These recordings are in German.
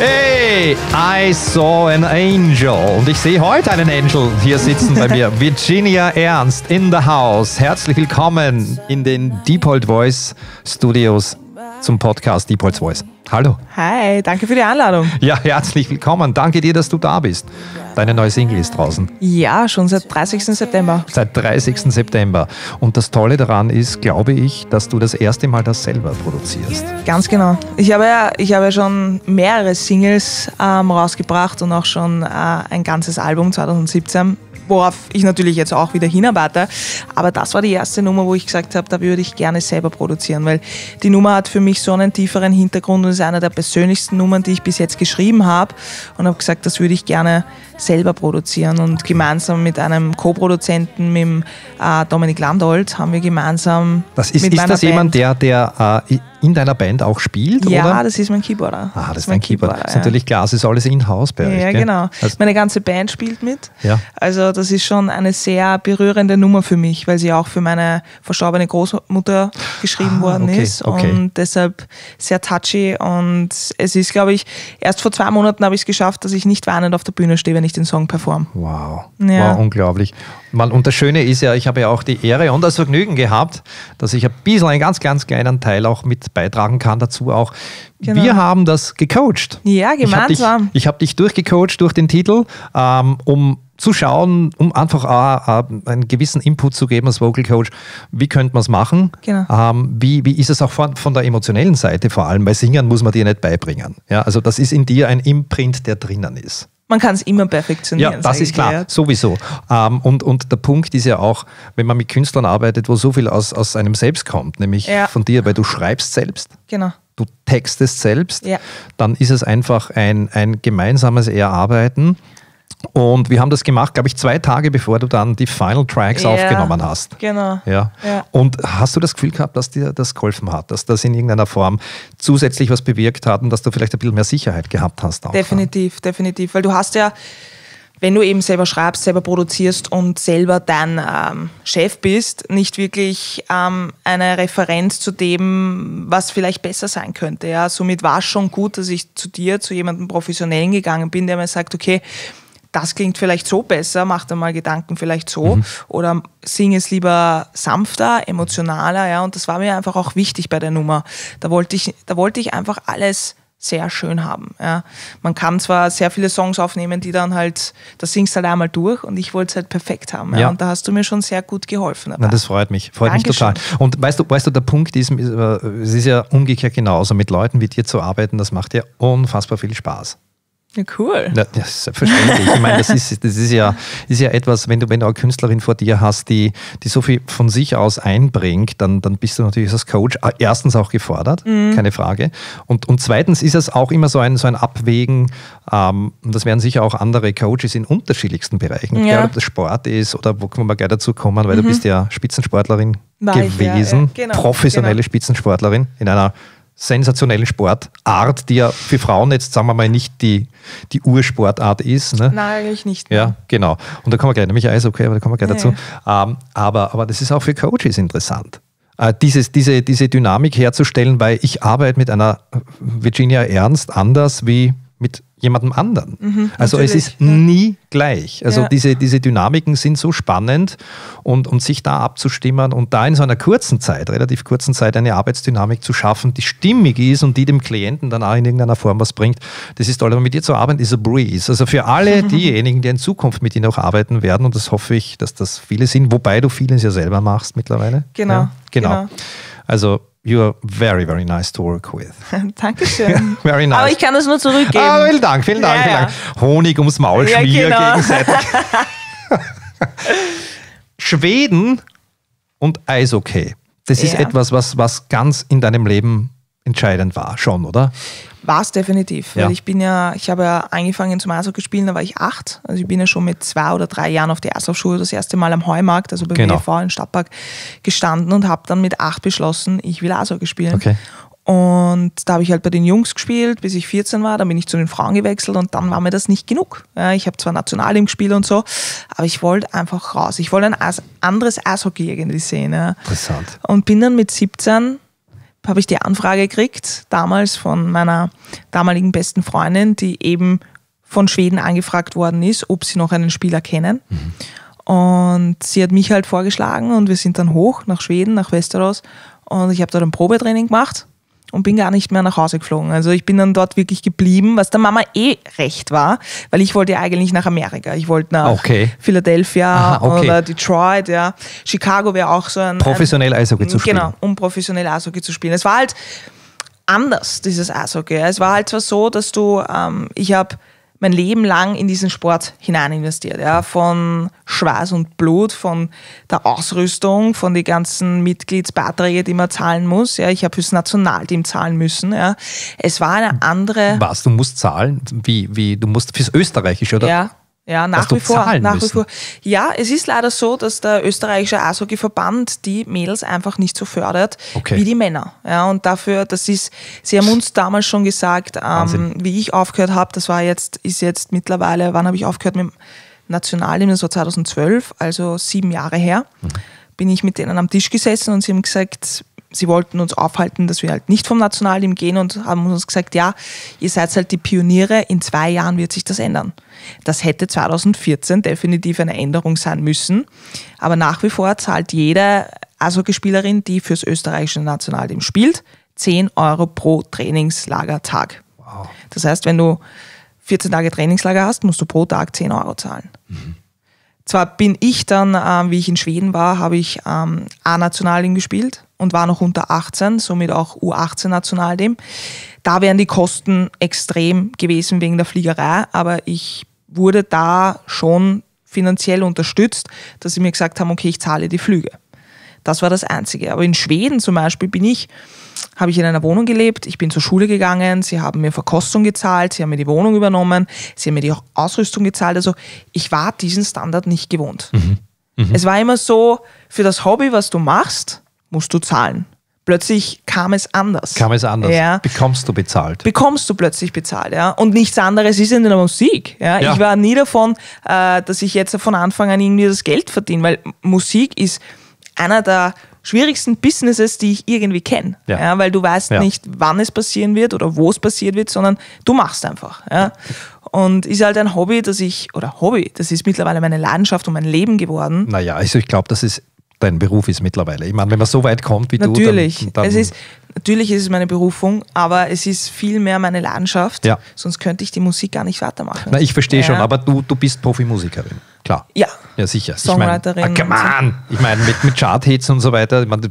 Hey, I saw an angel. Und ich sehe heute einen Angel hier sitzen bei mir. Virginia Ernst in the house. Herzlich willkommen in den Deepold Voice Studios zum Podcast Deepolds Voice. Hallo. Hi, danke für die Einladung. Ja, herzlich willkommen. Danke dir, dass du da bist. Deine neue Single ist draußen. Ja, schon seit 30. September. Seit 30. September. Und das Tolle daran ist, glaube ich, dass du das erste Mal das selber produzierst. Ganz genau. Ich habe ja, ich habe ja schon mehrere Singles ähm, rausgebracht und auch schon äh, ein ganzes Album 2017 worauf ich natürlich jetzt auch wieder hinarbeite. Aber das war die erste Nummer, wo ich gesagt habe, da würde ich gerne selber produzieren, weil die Nummer hat für mich so einen tieferen Hintergrund und ist eine der persönlichsten Nummern, die ich bis jetzt geschrieben habe. Und habe gesagt, das würde ich gerne selber produzieren. Und gemeinsam mit einem Co-Produzenten, mit dem, äh, Dominik Landolt, haben wir gemeinsam. Das ist, ist das Band jemand, der, der äh, in deiner Band auch spielt? Ja, oder? das ist mein Keyboarder. Ah, das, das ist mein Keyboarder. Keyboarder. Das ist natürlich klar, es ist alles in-house bei euch. Ja, gell? genau. Also Meine ganze Band spielt mit. Ja. Also das ist schon eine sehr berührende Nummer für mich, weil sie auch für meine verstorbene Großmutter geschrieben ah, worden okay, ist okay. und deshalb sehr touchy. Und es ist, glaube ich, erst vor zwei Monaten habe ich es geschafft, dass ich nicht weinend auf der Bühne stehe, wenn ich den Song performe. Wow. Ja. Wow, unglaublich. Und das Schöne ist ja, ich habe ja auch die Ehre und das Vergnügen gehabt, dass ich ein bisschen einen ganz, ganz kleinen Teil auch mit beitragen kann dazu auch. Genau. Wir haben das gecoacht. Ja, gemeinsam. Ich habe dich, hab dich durchgecoacht durch den Titel, ähm, um zu schauen, um einfach uh, einen gewissen Input zu geben als Vocal Coach. Wie könnte man es machen? Genau. Ähm, wie, wie ist es auch von, von der emotionellen Seite vor allem? Bei Singern muss man dir nicht beibringen. Ja, also das ist in dir ein Imprint, der drinnen ist. Man kann es immer perfektionieren. Ja, das ist klar, ja. sowieso. Ähm, und, und der Punkt ist ja auch, wenn man mit Künstlern arbeitet, wo so viel aus, aus einem selbst kommt, nämlich ja. von dir, weil du schreibst selbst. Genau. Du textest selbst, ja. dann ist es einfach ein, ein gemeinsames Erarbeiten und wir haben das gemacht, glaube ich, zwei Tage bevor du dann die Final Tracks ja, aufgenommen hast. Genau. Ja. ja. Und hast du das Gefühl gehabt, dass dir das geholfen hat, dass das in irgendeiner Form zusätzlich was bewirkt hat und dass du vielleicht ein bisschen mehr Sicherheit gehabt hast? Auch, definitiv, ja? definitiv. Weil du hast ja, wenn du eben selber schreibst, selber produzierst und selber dein ähm, Chef bist, nicht wirklich ähm, eine Referenz zu dem, was vielleicht besser sein könnte. Ja? Somit war es schon gut, dass ich zu dir, zu jemandem Professionellen gegangen bin, der mir sagt, okay, das klingt vielleicht so besser, mach dir mal Gedanken vielleicht so mhm. oder sing es lieber sanfter, emotionaler, ja, und das war mir einfach auch wichtig bei der Nummer. Da wollte ich, da wollte ich einfach alles sehr schön haben. Ja. Man kann zwar sehr viele Songs aufnehmen, die dann halt, das singst halt einmal durch und ich wollte es halt perfekt haben. Ja. ja. Und da hast du mir schon sehr gut geholfen. Na, das freut mich, freut Dankeschön. mich total. Und weißt du, weißt du, der Punkt ist, es ist ja umgekehrt genauso. Mit Leuten wie dir zu arbeiten, das macht ja unfassbar viel Spaß. Ja, cool. Ja, selbstverständlich. Ich meine, das ist, das ist, ja, ist ja etwas, wenn du, wenn du eine Künstlerin vor dir hast, die, die so viel von sich aus einbringt, dann, dann bist du natürlich als Coach äh, erstens auch gefordert, mhm. keine Frage. Und, und zweitens ist es auch immer so ein, so ein Abwägen, ähm, und das werden sicher auch andere Coaches in unterschiedlichsten Bereichen, ja. egal ob das Sport ist oder wo können wir gleich dazu kommen, weil mhm. du bist ja Spitzensportlerin War gewesen, ich, ja, ja. Genau, professionelle genau. Spitzensportlerin in einer sensationellen Sportart, die ja für Frauen jetzt, sagen wir mal, nicht die, die Ursportart ist. Ne? Nein, eigentlich nicht. Ja, genau. Und da kommen wir gleich, nämlich Eishockey, aber da kommen wir gleich nee. dazu. Ähm, aber, aber das ist auch für Coaches interessant. Äh, dieses, diese, diese Dynamik herzustellen, weil ich arbeite mit einer Virginia Ernst anders wie mit jemandem anderen. Mhm, also es ist nie gleich. Also ja. diese, diese Dynamiken sind so spannend und, und sich da abzustimmen und da in so einer kurzen Zeit, relativ kurzen Zeit, eine Arbeitsdynamik zu schaffen, die stimmig ist und die dem Klienten dann auch in irgendeiner Form was bringt, das ist toll. Aber mit dir zu arbeiten ist a breeze. Also für alle diejenigen, die in Zukunft mit dir noch arbeiten werden und das hoffe ich, dass das viele sind, wobei du vieles ja selber machst mittlerweile. Genau. Ja, genau. genau. Also You're very, very nice to work with. Dankeschön. very nice. Aber ich kann das nur zurückgeben. Ah, vielen Dank, vielen Dank, ja, vielen Dank. Honig ums Maul ja, schmieren genau. gegenseitig. Schweden und Eishockey. Das ist etwas, was, was ganz in deinem Leben entscheidend war, schon, oder? War es definitiv. Ja. Weil ich bin ja, ich habe ja angefangen zum Eishockey spielen, da war ich acht. Also ich bin ja schon mit zwei oder drei Jahren auf die Eislaufschule das erste Mal am Heumarkt, also bei genau. WV in Stadtpark, gestanden und habe dann mit acht beschlossen, ich will Eishockey spielen. Okay. Und da habe ich halt bei den Jungs gespielt, bis ich 14 war. Dann bin ich zu den Frauen gewechselt und dann war mir das nicht genug. Ja, ich habe zwar Nationalteam gespielt und so, aber ich wollte einfach raus. Ich wollte ein anderes Eishockey irgendwie sehen. Ja. Interessant. Und bin dann mit 17 habe ich die Anfrage gekriegt, damals von meiner damaligen besten Freundin, die eben von Schweden angefragt worden ist, ob sie noch einen Spieler kennen. Mhm. Und sie hat mich halt vorgeschlagen und wir sind dann hoch nach Schweden, nach Westeros. Und ich habe dort ein Probetraining gemacht und bin gar nicht mehr nach Hause geflogen. Also ich bin dann dort wirklich geblieben, was der Mama eh recht war, weil ich wollte eigentlich nach Amerika. Ich wollte nach okay. Philadelphia Aha, okay. oder Detroit, ja. Chicago wäre auch so ein... Professionell Eishockey zu spielen. Genau, um professionell Eishockey zu spielen. Es war halt anders, dieses Eishockey. Es war halt zwar so, dass du, ähm, ich habe mein Leben lang in diesen Sport hinein investiert. Ja, von Schweiß und Blut, von der Ausrüstung, von den ganzen Mitgliedsbeiträgen, die man zahlen muss. Ja, ich habe fürs Nationalteam zahlen müssen. Ja. Es war eine andere. Was? Du musst zahlen? Wie? wie du musst fürs Österreichische, oder? Ja. Ja, nach wie vor. Nach wie vor. Ja, es ist leider so, dass der österreichische Eishockeyverband die Mädels einfach nicht so fördert okay. wie die Männer. Ja, und dafür, das ist, sie haben uns damals schon gesagt, ähm, wie ich aufgehört habe, das war jetzt, ist jetzt mittlerweile, wann habe ich aufgehört mit dem Nationalteam? Das war 2012, also sieben Jahre her. Mhm. Bin ich mit denen am Tisch gesessen und sie haben gesagt, sie wollten uns aufhalten, dass wir halt nicht vom Nationalteam gehen und haben uns gesagt, ja, ihr seid halt die Pioniere, in zwei Jahren wird sich das ändern. Das hätte 2014 definitiv eine Änderung sein müssen, aber nach wie vor zahlt jede Eishockeyspielerin, die fürs österreichische Nationalteam spielt, 10 Euro pro Trainingslagertag. Wow. Das heißt, wenn du 14 Tage Trainingslager hast, musst du pro Tag 10 Euro zahlen. Mhm. Zwar bin ich dann, äh, wie ich in Schweden war, habe ich ähm, A-Nationalteam gespielt und war noch unter 18, somit auch U18-Nationalteam. Da wären die Kosten extrem gewesen wegen der Fliegerei, aber ich wurde da schon finanziell unterstützt, dass sie mir gesagt haben, okay, ich zahle die Flüge. Das war das Einzige. Aber in Schweden zum Beispiel bin ich habe ich in einer Wohnung gelebt, ich bin zur Schule gegangen, sie haben mir Verkostung gezahlt, sie haben mir die Wohnung übernommen, sie haben mir die Ausrüstung gezahlt. Also ich war diesen Standard nicht gewohnt. Mhm. Mhm. Es war immer so, für das Hobby, was du machst, musst du zahlen. Plötzlich kam es anders. Kam es anders. Ja. Bekommst du bezahlt. Bekommst du plötzlich bezahlt, ja. Und nichts anderes ist in der Musik. Ja. ja. Ich war nie davon, äh, dass ich jetzt von Anfang an irgendwie das Geld verdiene, weil Musik ist einer der schwierigsten Businesses, die ich irgendwie kenne. Ja. ja. weil du weißt ja. nicht, wann es passieren wird oder wo es passiert wird, sondern du machst einfach. Ja. Und ist halt ein Hobby, das ich, oder Hobby, das ist mittlerweile meine Leidenschaft und mein Leben geworden. Naja, also ich glaube, das ist dein Beruf ist mittlerweile. Ich meine, wenn man so weit kommt wie natürlich. du, dann, dann es ist Natürlich ist es meine Berufung, aber es ist viel mehr meine Leidenschaft. Ja. Sonst könnte ich die Musik gar nicht weitermachen. Na, ich verstehe ja. schon, aber du, du bist Profimusikerin. Klar. Ja. Ja, sicher. Songwriterin. Ich meine, ah, so. ich meine mit, mit Chart-Hits und so weiter. Ich meine,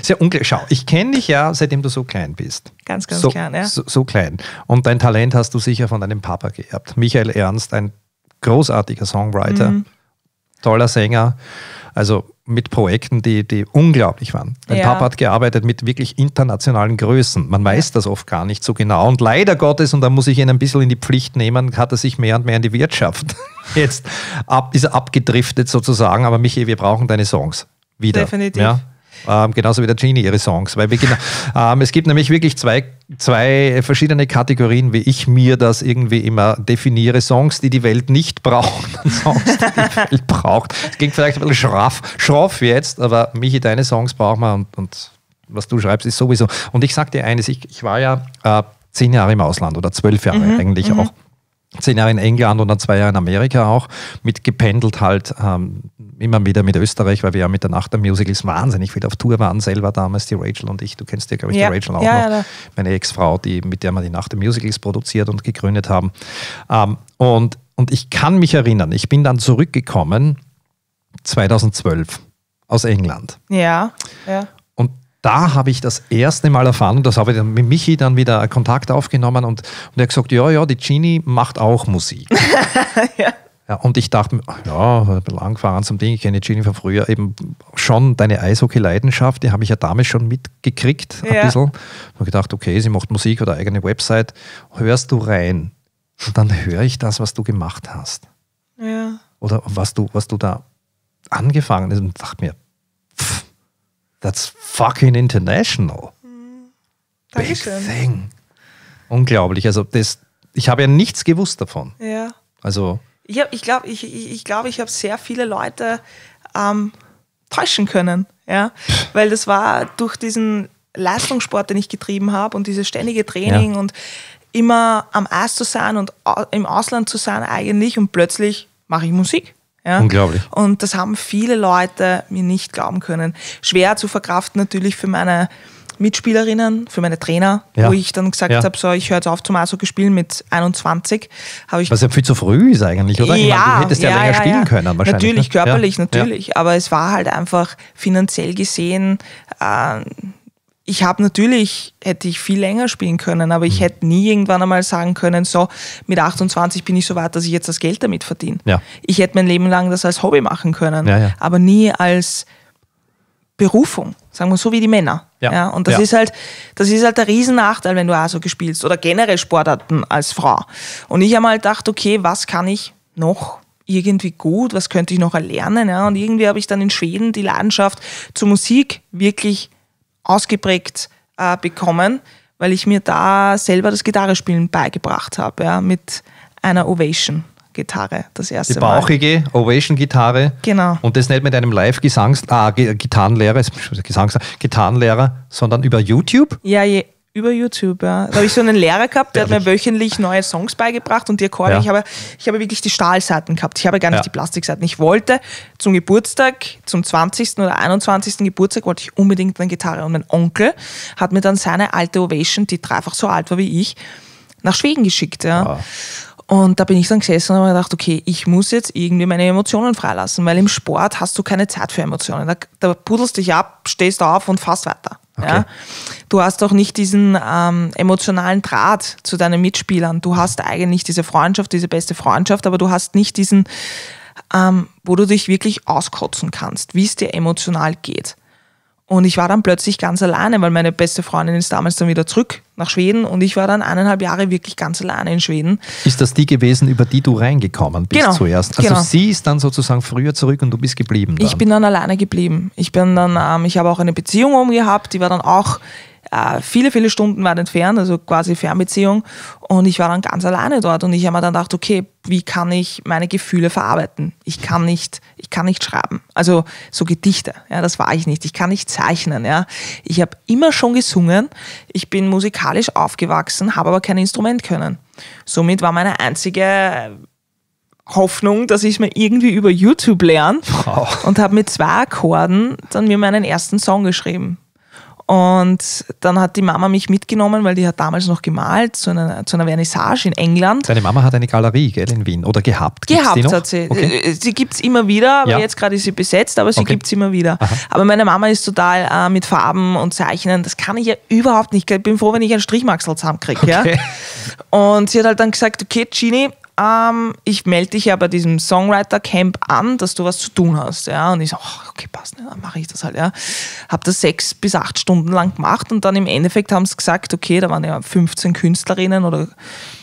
sehr unglaublich. Schau, ich kenne dich ja, seitdem du so klein bist. Ganz, ganz so, klein, ja. So, so klein. Und dein Talent hast du sicher von deinem Papa geerbt. Michael Ernst, ein großartiger Songwriter, mhm. toller Sänger. Also mit Projekten, die, die unglaublich waren. Mein ja. Papa hat gearbeitet mit wirklich internationalen Größen. Man weiß das oft gar nicht so genau. Und leider Gottes, und da muss ich ihn ein bisschen in die Pflicht nehmen, hat er sich mehr und mehr in die Wirtschaft. Jetzt ab, ist er abgedriftet sozusagen. Aber Michi, wir brauchen deine Songs wieder. Definitiv. Ja? Ähm, genauso wie der Genie ihre Songs. Weil wir, ähm, es gibt nämlich wirklich zwei, zwei verschiedene Kategorien, wie ich mir das irgendwie immer definiere. Songs, die die Welt nicht braucht und Songs, die die Welt braucht. Es klingt vielleicht ein bisschen schroff, schroff jetzt, aber Michi, deine Songs brauchen wir und, und was du schreibst, ist sowieso. Und ich sag dir eines, ich, ich war ja äh, zehn Jahre im Ausland oder zwölf Jahre mhm, eigentlich mhm. auch zehn Jahre in England und dann zwei Jahre in Amerika auch, mit gependelt halt ähm, immer wieder mit Österreich, weil wir ja mit der Nacht der Musicals wahnsinnig viel auf Tour waren, selber damals, die Rachel und ich, du kennst ja, glaube ich, ja. die Rachel auch ja, noch, ja, meine Ex-Frau, die, mit der wir die Nacht der Musicals produziert und gegründet haben. Ähm, und, und ich kann mich erinnern, ich bin dann zurückgekommen 2012 aus England. Ja, ja da habe ich das erste Mal erfahren, das habe ich dann mit Michi dann wieder Kontakt aufgenommen und, und er hat gesagt, ja, ja, die Genie macht auch Musik. ja. ja. Und ich dachte mir, ja, angefangen zum Ding, ich kenne Genie von früher, eben schon deine Eishockey-Leidenschaft, die habe ich ja damals schon mitgekriegt, ein ja. bisschen. Und habe gedacht, okay, sie macht Musik oder eigene Website, hörst du rein und dann höre ich das, was du gemacht hast. Ja. Oder was du, was du da angefangen hast und dachte mir, That's fucking international. Mhm. Big thing. Unglaublich. Also das, ich habe ja nichts gewusst davon. Ja. Also. Ich glaube, ich, glaub, ich, ich, glaub, ich habe sehr viele Leute ähm, täuschen können. Ja? Weil das war durch diesen Leistungssport, den ich getrieben habe und dieses ständige Training ja. und immer am Eis zu sein und im Ausland zu sein eigentlich und plötzlich mache ich Musik. Ja? Unglaublich. Und das haben viele Leute mir nicht glauben können. Schwer zu verkraften natürlich für meine Mitspielerinnen, für meine Trainer, ja. wo ich dann gesagt ja. habe, so, ich höre jetzt auf zum Eishockey spielen mit 21. Ich Was ja viel zu früh ist eigentlich, oder? Ja, meine, du hättest ja, länger spielen können wahrscheinlich. Natürlich, ne? körperlich, natürlich. Aber es war halt einfach finanziell gesehen, äh, ich habe natürlich, hätte ich viel länger spielen können, aber ich mhm. hätte nie irgendwann einmal sagen können, so, mit 28 bin ich so weit, dass ich jetzt das Geld damit verdiene. Ja. Ich hätte mein Leben lang das als Hobby machen können, ja, ja. aber nie als Berufung, sagen wir so wie die Männer. Ja. und das ist halt, das ist halt der Riesennachteil, wenn du auch spielst oder generell Sportarten als Frau. Und ich habe mal gedacht, okay, was kann ich noch irgendwie gut, was könnte ich noch erlernen? Ja? Und irgendwie habe ich dann in Schweden die Leidenschaft zur Musik wirklich ausgeprägt äh, bekommen, weil ich mir da selber das Gitarrespielen beigebracht habe, ja, mit einer Ovation. Gitarre das erste Die bauchige Ovation-Gitarre. Genau. Und das nicht mit einem Live-Gesangs, ah, Gitarrenlehrer, Gesangs, Gitarrenlehrer, sondern über YouTube? Ja, je, über YouTube, ja. Da habe ich so einen Lehrer gehabt, der hat mir wöchentlich neue Songs beigebracht und die Akkorde. Ja. Ich, habe, ich habe wirklich die Stahlseiten gehabt. Ich habe gar nicht ja. die Plastikseiten. Ich wollte zum Geburtstag, zum 20. oder 21. Geburtstag, wollte ich unbedingt eine Gitarre. Und mein Onkel hat mir dann seine alte Ovation, die dreifach so alt war wie ich, nach Schweden geschickt. Ja. Wow. Und da bin ich dann gesessen und habe gedacht, okay, ich muss jetzt irgendwie meine Emotionen freilassen, weil im Sport hast du keine Zeit für Emotionen. Da, da pudelst dich ab, stehst auf und fährst weiter. Okay. Ja? Du hast auch nicht diesen ähm, emotionalen Draht zu deinen Mitspielern. Du hast eigentlich diese Freundschaft, diese beste Freundschaft, aber du hast nicht diesen, ähm, wo du dich wirklich auskotzen kannst, wie es dir emotional geht. Und ich war dann plötzlich ganz alleine, weil meine beste Freundin ist damals dann wieder zurück nach Schweden und ich war dann eineinhalb Jahre wirklich ganz alleine in Schweden. Ist das die gewesen, über die du reingekommen bist genau, zuerst? Also genau. sie ist dann sozusagen früher zurück und du bist geblieben. Dann. Ich bin dann alleine geblieben. Ich bin dann, ähm, ich habe auch eine Beziehung umgehabt, die war dann auch äh, viele, viele Stunden weit entfernt, also quasi Fernbeziehung. Und ich war dann ganz alleine dort und ich habe mir dann gedacht, okay, wie kann ich meine Gefühle verarbeiten? Ich kann nicht, ich kann nicht schreiben. Also so Gedichte, ja, das war ich nicht. Ich kann nicht zeichnen, ja. Ich habe immer schon gesungen. Ich bin musikalisch aufgewachsen, habe aber kein Instrument können. Somit war meine einzige Hoffnung, dass ich es mir irgendwie über YouTube lerne wow. und habe mit zwei Akkorden dann mir meinen ersten Song geschrieben. Und dann hat die Mama mich mitgenommen, weil die hat damals noch gemalt zu einer, zu einer Vernissage in England. Deine Mama hat eine Galerie gell, in Wien oder gehabt? Gibt's gehabt hat sie. Okay. Äh, sie gibt es immer wieder, aber ja. jetzt gerade ist sie besetzt, aber sie okay. gibt es immer wieder. Aha. Aber meine Mama ist total äh, mit Farben und Zeichnen, das kann ich ja überhaupt nicht. Ich bin froh, wenn ich einen Strichmaxel zusammenkriege. Okay. Ja? Und sie hat halt dann gesagt, okay, Gini, ähm, ich melde dich ja bei diesem Songwriter-Camp an, dass du was zu tun hast. Ja? Und ich so, oh, okay, passt, ne, dann mache ich das halt. Ja. Habe das sechs bis acht Stunden lang gemacht und dann im Endeffekt haben sie gesagt, okay, da waren ja 15 Künstlerinnen oder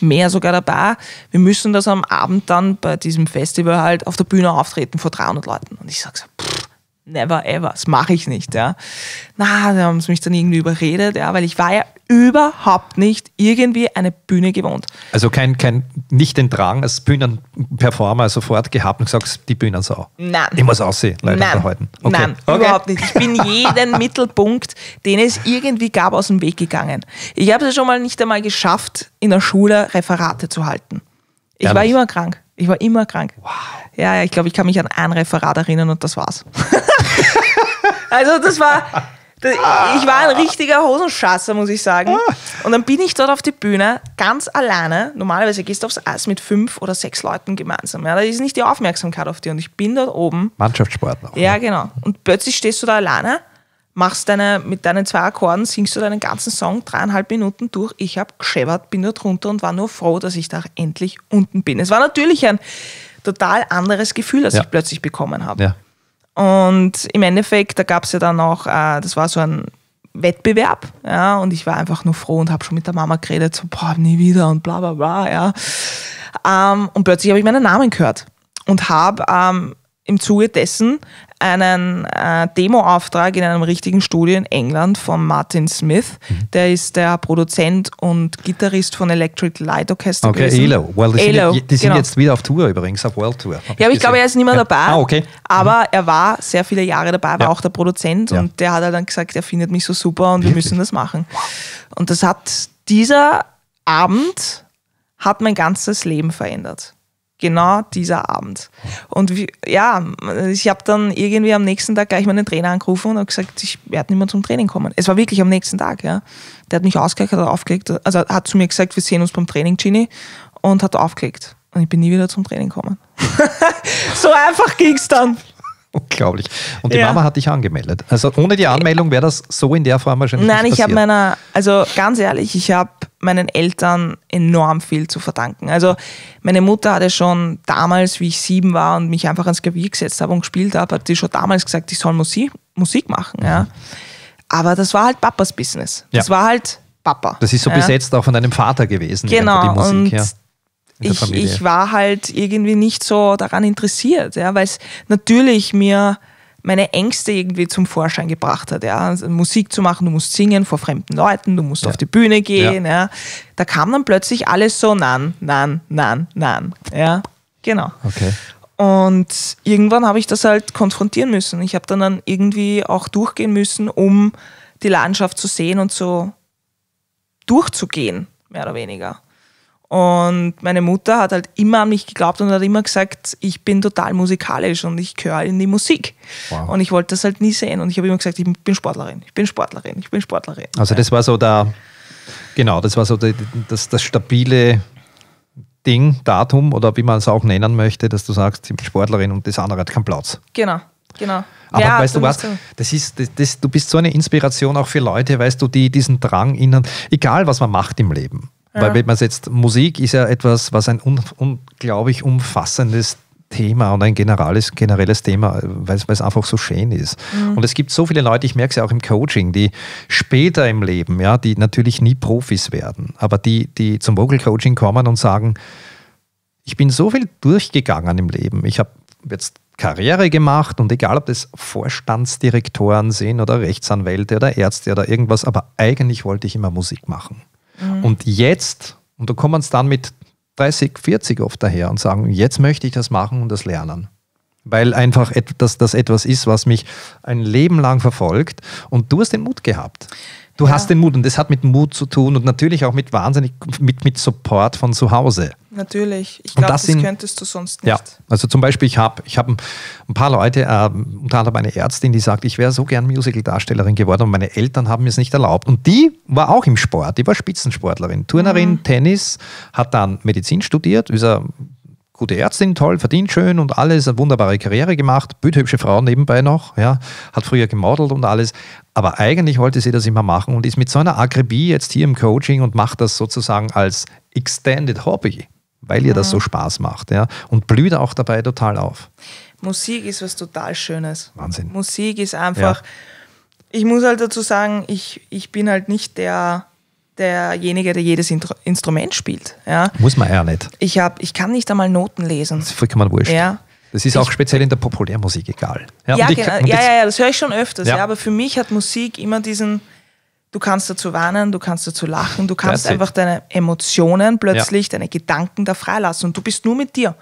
mehr sogar dabei. Wir müssen das am Abend dann bei diesem Festival halt auf der Bühne auftreten vor 300 Leuten. Und ich sage so, pff, never ever, das mache ich nicht. Ja. Na, da haben sie mich dann irgendwie überredet, ja, weil ich war ja überhaupt nicht irgendwie eine Bühne gewohnt. Also kein, kein nicht den Drang als Bühnenperformer sofort gehabt und gesagt, die Bühnensau. Nein. Ich muss aussehen, leider Nein. heute. Okay. Nein, okay. überhaupt nicht. Ich bin jeden Mittelpunkt, den es irgendwie gab, aus dem Weg gegangen. Ich habe es ja schon mal nicht einmal geschafft, in der Schule Referate zu halten. Ich Ehrlich? war immer krank. Ich war immer krank. Wow. Ja, ich glaube, ich kann mich an ein Referat erinnern und das war's. also das war, ich war ein richtiger Hosenschasser, muss ich sagen. Und dann bin ich dort auf die Bühne, ganz alleine. Normalerweise gehst du aufs Eis mit fünf oder sechs Leuten gemeinsam. Ja, da ist nicht die Aufmerksamkeit auf dir. Und ich bin dort oben. Mannschaftssport noch. Ja, genau. Und plötzlich stehst du da alleine, machst deine, mit deinen zwei Akkorden, singst du deinen ganzen Song dreieinhalb Minuten durch. Ich habe geschäbert, bin dort runter und war nur froh, dass ich da endlich unten bin. Es war natürlich ein total anderes Gefühl, das ja. ich plötzlich bekommen habe. Ja. Und im Endeffekt, da gab es ja dann auch, äh, das war so ein Wettbewerb, ja, und ich war einfach nur froh und habe schon mit der Mama geredet, so, boah, nie wieder und bla bla bla, ja. Ähm, und plötzlich habe ich meinen Namen gehört und habe ähm, im Zuge dessen einen äh, Demoauftrag in einem richtigen Studio in England von Martin Smith. Mhm. Der ist der Produzent und Gitarrist von Electric Light Orchestra. Okay, gewesen. ELO. Well, die, ELO, sind, die sind genau. jetzt wieder auf Tour übrigens, auf World Tour. Ja, aber ich glaube, er ist nicht mehr ja. dabei. Ah, okay. Aber mhm. er war sehr viele Jahre dabei, war ja. auch der Produzent ja. und der hat dann gesagt, er findet mich so super und Wirklich? wir müssen das machen. Und das hat dieser Abend hat mein ganzes Leben verändert genau dieser Abend. Und wie, ja, ich habe dann irgendwie am nächsten Tag gleich meinen Trainer angerufen und habe gesagt, ich werde nicht mehr zum Training kommen. Es war wirklich am nächsten Tag, ja. Der hat mich ausgelegt, hat aufgelegt, also hat zu mir gesagt, wir sehen uns beim Training, Ginny, und hat aufgelegt. Und ich bin nie wieder zum Training gekommen. so einfach ging es dann. Unglaublich. Und die ja. Mama hat dich angemeldet. Also ohne die Anmeldung wäre das so in der Form wahrscheinlich Nein, nicht ich habe meiner, also ganz ehrlich, ich habe meinen Eltern enorm viel zu verdanken. Also meine Mutter hatte schon damals, wie ich sieben war und mich einfach ans Klavier gesetzt habe und gespielt habe, hat sie schon damals gesagt, ich soll Musik, Musik machen. Ja. Aber das war halt Papas Business. Das ja. war halt Papa. Das ist so ja. besetzt auch von deinem Vater gewesen. Genau. Die Musik, und ja ich, ich war halt irgendwie nicht so daran interessiert, ja, weil es natürlich mir meine Ängste irgendwie zum Vorschein gebracht hat. Ja. Also Musik zu machen, du musst singen vor fremden Leuten, du musst ja. auf die Bühne gehen. Ja. ja. Da kam dann plötzlich alles so nan, nan, nan, nan. Ja, genau. Okay. Und irgendwann habe ich das halt konfrontieren müssen. Ich habe dann, dann irgendwie auch durchgehen müssen, um die Landschaft zu sehen und so durchzugehen, mehr oder weniger. Und meine Mutter hat halt immer an mich geglaubt und hat immer gesagt, ich bin total musikalisch und ich gehöre in die Musik. Wow. Und ich wollte das halt nie sehen. Und ich habe immer gesagt, ich bin Sportlerin, ich bin Sportlerin, ich bin Sportlerin. Also das war so der, genau, das war so die, das, das stabile Ding, Datum oder wie man es auch nennen möchte, dass du sagst, ich bin Sportlerin und das andere hat keinen Platz. Genau, genau. Aber ja, weißt du was, das ist, das, das, du bist so eine Inspiration auch für Leute, weißt du, die diesen Drang innen, egal was man macht im Leben, weil wenn man jetzt, Musik ist ja etwas, was ein un, unglaublich umfassendes Thema und ein generelles, generelles Thema, weil es einfach so schön ist. Mhm. Und es gibt so viele Leute, ich merke es ja auch im Coaching, die später im Leben, ja, die natürlich nie Profis werden, aber die, die zum Vocal Coaching kommen und sagen, ich bin so viel durchgegangen im Leben. Ich habe jetzt Karriere gemacht und egal, ob das Vorstandsdirektoren sind oder Rechtsanwälte oder Ärzte oder irgendwas, aber eigentlich wollte ich immer Musik machen. Mhm. Und jetzt, und da kommen es dann mit 30, 40 oft daher und sagen, jetzt möchte ich das machen und das lernen. Weil einfach das, das etwas ist, was mich ein Leben lang verfolgt und du hast den Mut gehabt. Du ja. hast den Mut und das hat mit Mut zu tun und natürlich auch mit wahnsinnig mit, mit Support von zu Hause. Natürlich. Ich glaube, das, das könntest du sonst nicht. Ja, also zum Beispiel, ich habe ich hab ein paar Leute, äh, unter anderem eine Ärztin, die sagt, ich wäre so gern Musical-Darstellerin geworden und meine Eltern haben mir es nicht erlaubt. Und die war auch im Sport, die war Spitzensportlerin, Turnerin, mhm. Tennis, hat dann Medizin studiert, ist eine gute Ärztin, toll, verdient schön und alles, eine wunderbare Karriere gemacht, bildhübsche Frau nebenbei noch, ja, hat früher gemodelt und alles. Aber eigentlich wollte sie das immer machen und ist mit so einer Akribie jetzt hier im Coaching und macht das sozusagen als Extended Hobby weil ihr das so mhm. Spaß macht. Ja? Und blüht auch dabei total auf. Musik ist was total Schönes. Wahnsinn. Musik ist einfach, ja. ich muss halt dazu sagen, ich, ich bin halt nicht der, derjenige, der jedes Instrument spielt. Ja? Muss man ja nicht. Ich, hab, ich kann nicht einmal Noten lesen. Das ist vollkommen wurscht. Ja. Das ist auch speziell in der Populärmusik egal. Ja, ja, ich, genau. ja, ja, ja, das höre ich schon öfters. Ja. aber für mich hat Musik immer diesen, Du kannst dazu weinen, du kannst dazu lachen, du kannst einfach deine Emotionen plötzlich, deine Gedanken da freilassen und du bist nur mit dir.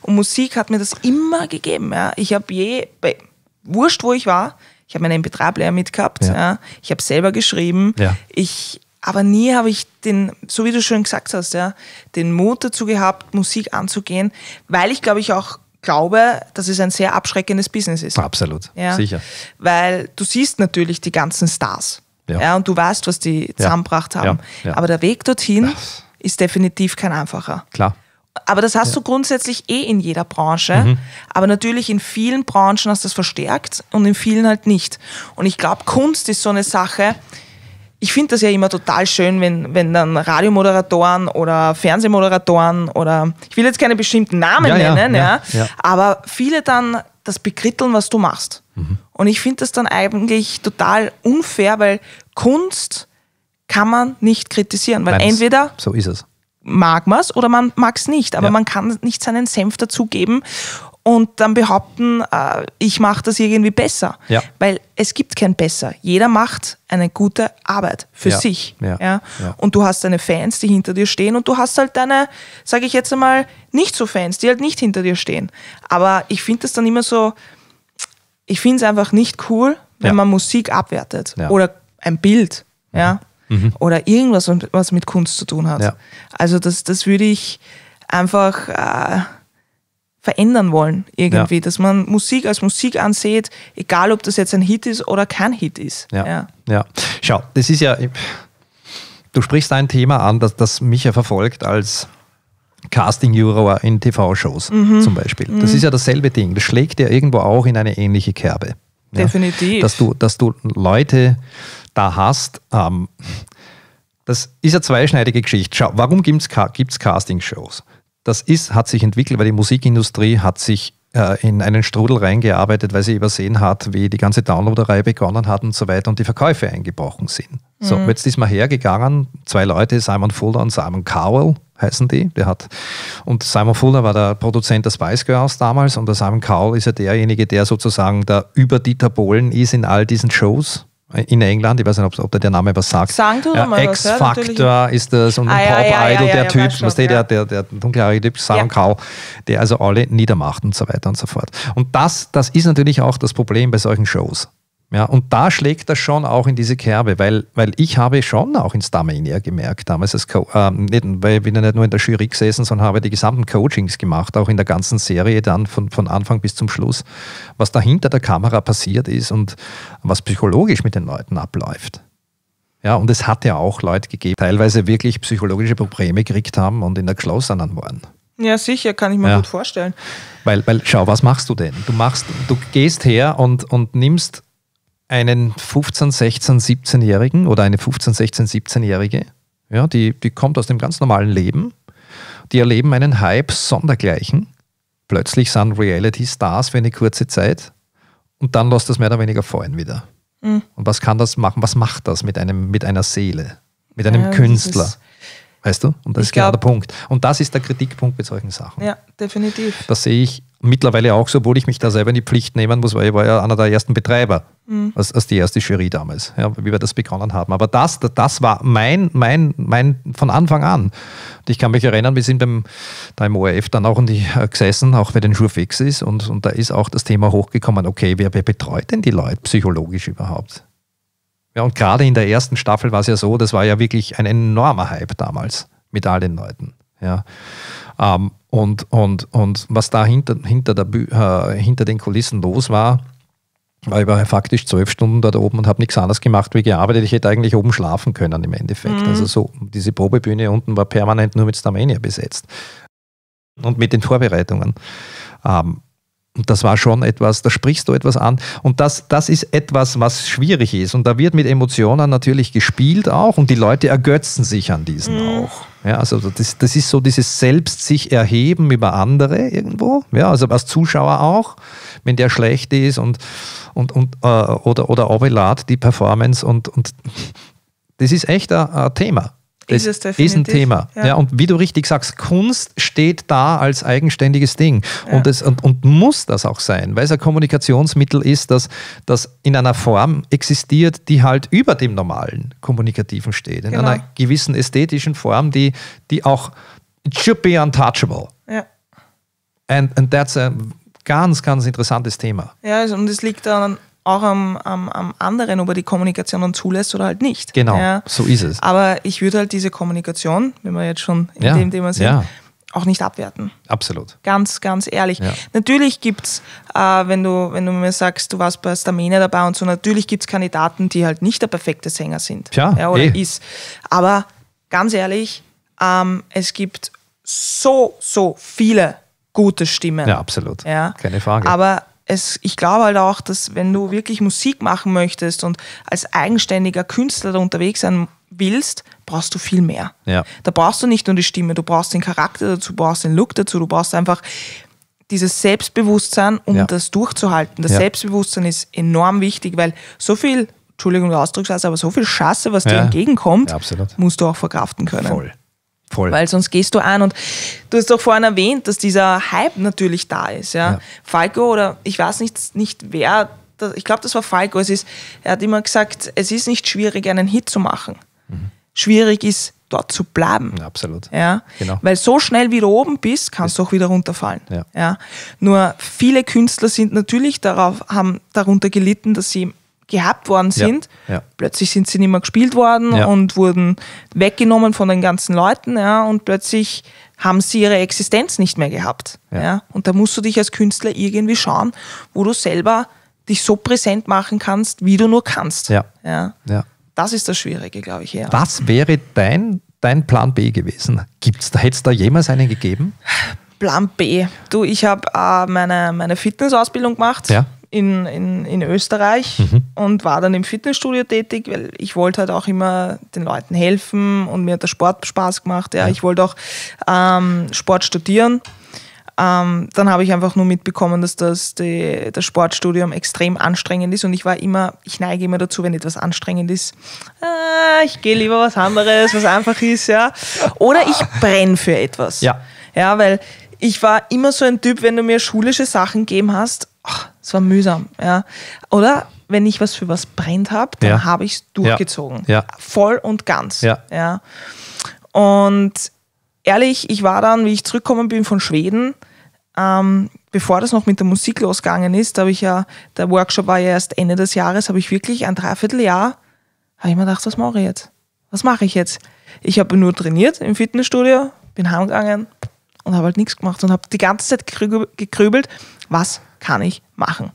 Und Musik hat mir das immer gegeben. Ja. Ich habe je, bei, wurscht wo ich war, ich habe meinen MP3-Player mitgehabt, ja. ich habe selber geschrieben, ich, aber nie habe ich den, so wie du schon gesagt hast, ja, den Mut dazu gehabt, Musik anzugehen, weil ich glaube ich auch glaube, dass es ein sehr abschreckendes Business ist. Absolut, ja? sicher. Weil du siehst natürlich die ganzen Stars. Ja. ja. und du weißt, was die zusammengebracht haben. Aber der Weg dorthin ist definitiv kein einfacher. Klar. Aber das hast du grundsätzlich eh in jeder Branche. Mhm. Aber natürlich in vielen Branchen hast du das verstärkt und in vielen halt nicht. Und ich glaube, Kunst ist so eine Sache. Ich finde das ja immer total schön, wenn, wenn dann Radiomoderatoren oder Fernsehmoderatoren oder ich will jetzt keine bestimmten Namen ja, nennen, ja, ja, aber viele dann das bekritteln, was du machst. Mhm. Und ich finde das dann eigentlich total unfair, weil Kunst kann man nicht kritisieren, weil Nein, entweder so ist es. mag man es oder man mag es nicht, aber ja. man kann nicht seinen Senf dazugeben. Und dann behaupten, äh, ich mache das irgendwie besser. Ja. Weil es gibt kein besser. Jeder macht eine gute Arbeit für Ja. sich. Ja. Ja. Und du hast deine Fans, die hinter dir stehen und du hast halt deine, sage ich jetzt einmal, nicht so Fans, die halt nicht hinter dir stehen. Aber ich finde das dann immer so, ich finde es einfach nicht cool, wenn man Musik abwertet oder ein Bild, ja, oder irgendwas, was mit Kunst zu tun hat. Also das, das würde ich einfach äh, verändern wollen irgendwie, Ja. dass man Musik als Musik ansieht, egal ob das jetzt ein Hit ist oder kein Hit ist. Ja. Ja. ja. Schau, das ist ja, du sprichst ein Thema an, das, das mich ja verfolgt als Casting-Juror in TV-Shows Mhm. zum Beispiel. Das ist ja dasselbe Ding. Das schlägt ja irgendwo auch in eine ähnliche Kerbe. Ja? Definitiv. Dass du, dass du Leute da hast, ähm, das ist eine zweischneidige Geschichte. Schau, warum gibt es Casting-Shows? Das ist, hat sich entwickelt, weil die Musikindustrie hat sich äh, in einen Strudel reingearbeitet, weil sie übersehen hat, wie die ganze Downloaderei begonnen hat und so weiter und die Verkäufe eingebrochen sind. So, jetzt ist man hergegangen, zwei Leute, Simon Fuller und Simon Cowell heißen die, der hat, und Simon Fuller war der Produzent der Spice Girls damals und der Simon Cowell ist ja derjenige, der sozusagen der über Dieter Bohlen ist in all diesen Shows in England, ich weiß nicht, ob, ob der Name was sagt. Sagen was, ja, X-Factor ist das und Ah, ein ja, Pop-Idol, ja, der Typ, schon, was der, ja. der, der, der dunkelhaarige Typ, Ja. Cowell, der also alle niedermacht und so weiter und so fort. Und das, das ist natürlich auch das Problem bei solchen Shows. Ja, und da schlägt das schon auch in diese Kerbe, weil, weil ich habe schon auch in Starmania gemerkt, damals als Co ähm, nicht, weil ich bin ja nicht nur in der Jury gesessen, sondern habe die gesamten Coachings gemacht, auch in der ganzen Serie dann von, von Anfang bis zum Schluss, was da hinter der Kamera passiert ist und was psychologisch mit den Leuten abläuft. Ja, und es hat ja auch Leute gegeben, die teilweise wirklich psychologische Probleme gekriegt haben und in der geschlossenen waren. Ja, sicher, kann ich mir Ja. gut vorstellen. Weil, weil, schau, was machst du denn? Du machst, du gehst her und, und nimmst einen 15, 16, 17-Jährigen oder eine 15, 16, 17-Jährige, ja, die, die kommt aus dem ganz normalen Leben, die erleben einen Hype sondergleichen. Plötzlich sind Reality-Stars für eine kurze Zeit und dann lässt das mehr oder weniger fallen wieder. Mhm. Und was kann das machen? Was macht das mit, einem, mit einer Seele, mit einem Ja, Künstler? Weißt du? Und das ist genau glaub- der Punkt. Und das ist der Kritikpunkt bei solchen Sachen. Ja, definitiv. Das sehe ich mittlerweile auch so, obwohl ich mich da selber in die Pflicht nehmen muss, weil ich war ja einer der ersten Betreiber, als, als die erste Jury damals, ja, wie wir das begonnen haben. Aber das, das war mein, mein, mein von Anfang an. Und ich kann mich erinnern, wir sind beim, da im ORF dann auch in die, äh, gesessen, auch bei den Jurfix ist, und, und da ist auch das Thema hochgekommen, okay, wer, wer betreut denn die Leute psychologisch überhaupt? Ja, und gerade in der ersten Staffel war es ja so, das war ja wirklich ein enormer Hype damals mit all den Leuten. Ja. Ähm, und, und, und was da hinter, hinter, der, äh, hinter den Kulissen los war, weil ich war ja faktisch zwölf Stunden dort oben und habe nichts anderes gemacht wie gearbeitet. Ich hätte eigentlich oben schlafen können im Endeffekt. Also so, diese Probebühne unten war permanent nur mit Starmania besetzt. Und mit den Vorbereitungen. Ähm, und das war schon etwas, da sprichst du etwas an. Und das, das ist etwas, was schwierig ist. Und da wird mit Emotionen natürlich gespielt auch und die Leute ergötzen sich an diesen auch. Ja, also das, das ist so dieses Selbst sich erheben über andere irgendwo. Ja, also als Zuschauer auch, wenn der schlecht ist und, und, und äh, oder, oder Ovelat, die Performance und, und das ist echt ein, ein Thema. Das Ist es ist ein Thema. Ja. ja. und wie du richtig sagst, Kunst steht da als eigenständiges Ding und, es, und, und muss das auch sein, weil es ein Kommunikationsmittel ist, das, das in einer Form existiert, die halt über dem normalen Kommunikativen steht, in Genau. einer gewissen ästhetischen Form, die, die auch, it should be untouchable. Ja. And, and that's a ganz, ganz interessantes Thema. Ja, also, und es liegt dann auch am, am, am anderen, ob er die Kommunikation dann zulässt oder halt nicht. Genau, Ja. so ist es. Aber ich würde halt diese Kommunikation, wenn wir jetzt schon in Ja, dem Thema sind, ja. auch nicht abwerten. Absolut. Ganz, ganz ehrlich. Natürlich gibt es, äh, wenn, du, wenn du mir sagst, du warst bei Stamina dabei und so, natürlich gibt es Kandidaten, die halt nicht der perfekte Sänger sind. Tja, ja, oder eh. ist. Aber ganz ehrlich, ähm, es gibt so, so viele gute Stimmen. Ja, absolut. Ja. Keine Frage. Aber es, ich glaube halt auch, dass wenn du wirklich Musik machen möchtest und als eigenständiger Künstler da unterwegs sein willst, brauchst du viel mehr. Ja. Da brauchst du nicht nur die Stimme, du brauchst den Charakter dazu, du brauchst den Look dazu, du brauchst einfach dieses Selbstbewusstsein, um Ja. das durchzuhalten. Das Ja. Selbstbewusstsein ist enorm wichtig, weil so viel, Entschuldigung der Ausdrucksweise, aber so viel Scheiße, was dir entgegenkommt, musst du auch verkraften können. Voll. Voll. Weil sonst gehst du ein und du hast doch vorhin erwähnt, dass dieser Hype natürlich da ist. Ja? Ja. Falco oder ich weiß nicht, nicht wer, ich glaube, das war Falco. Es ist, er hat immer gesagt, es ist nicht schwierig, einen Hit zu machen. Schwierig ist, dort zu bleiben. Ja, absolut. Ja? Genau. Weil so schnell wie du oben bist, kannst du auch wieder runterfallen. Ja. Nur viele Künstler sind natürlich darauf, haben darunter gelitten, dass sie gehabt worden Ja. sind. Ja. Plötzlich sind sie nicht mehr gespielt worden Ja. und wurden weggenommen von den ganzen Leuten. Ja? Und plötzlich haben sie ihre Existenz nicht mehr gehabt. Ja. Ja. Und da musst du dich als Künstler irgendwie schauen, wo du selber dich so präsent machen kannst, wie du nur kannst. Ja. Ja. Ja. Das ist das Schwierige, glaube ich, eher. Was wäre dein, dein Plan B gewesen? Gibt's da, hätte es da jemals einen gegeben? Plan B. Du, ich habe äh, meine, meine Fitnessausbildung gemacht Ja. In, in, in Österreich und war dann im Fitnessstudio tätig, weil ich wollte halt auch immer den Leuten helfen und mir hat der Sport Spaß gemacht. Ja. Ich wollte auch ähm, Sport studieren. Ähm, dann habe ich einfach nur mitbekommen, dass das, die, das Sportstudium extrem anstrengend ist und ich war immer, ich neige immer dazu, wenn etwas anstrengend ist, ah, ich gehe lieber was anderes, was einfach ist, ja. Oder ich brenne für etwas. Ja. Ja, weil ich war immer so ein Typ, wenn du mir schulische Sachen gegeben hast, ach, es war mühsam, ja. Oder wenn ich was für was brennt habe, dann Ja. habe ich es durchgezogen. Ja. Voll und ganz. Ja. ja. Und ehrlich, ich war dann, wie ich zurückgekommen bin von Schweden, ähm, bevor das noch mit der Musik losgegangen ist, habe ich ja, der Workshop war ja erst Ende des Jahres, habe ich wirklich ein Dreivierteljahr, habe ich mir gedacht, was mache ich jetzt? Was mache ich jetzt? Ich habe nur trainiert im Fitnessstudio, bin heimgegangen und habe halt nichts gemacht und habe die ganze Zeit gegrü- gegrübelt, was kann ich machen?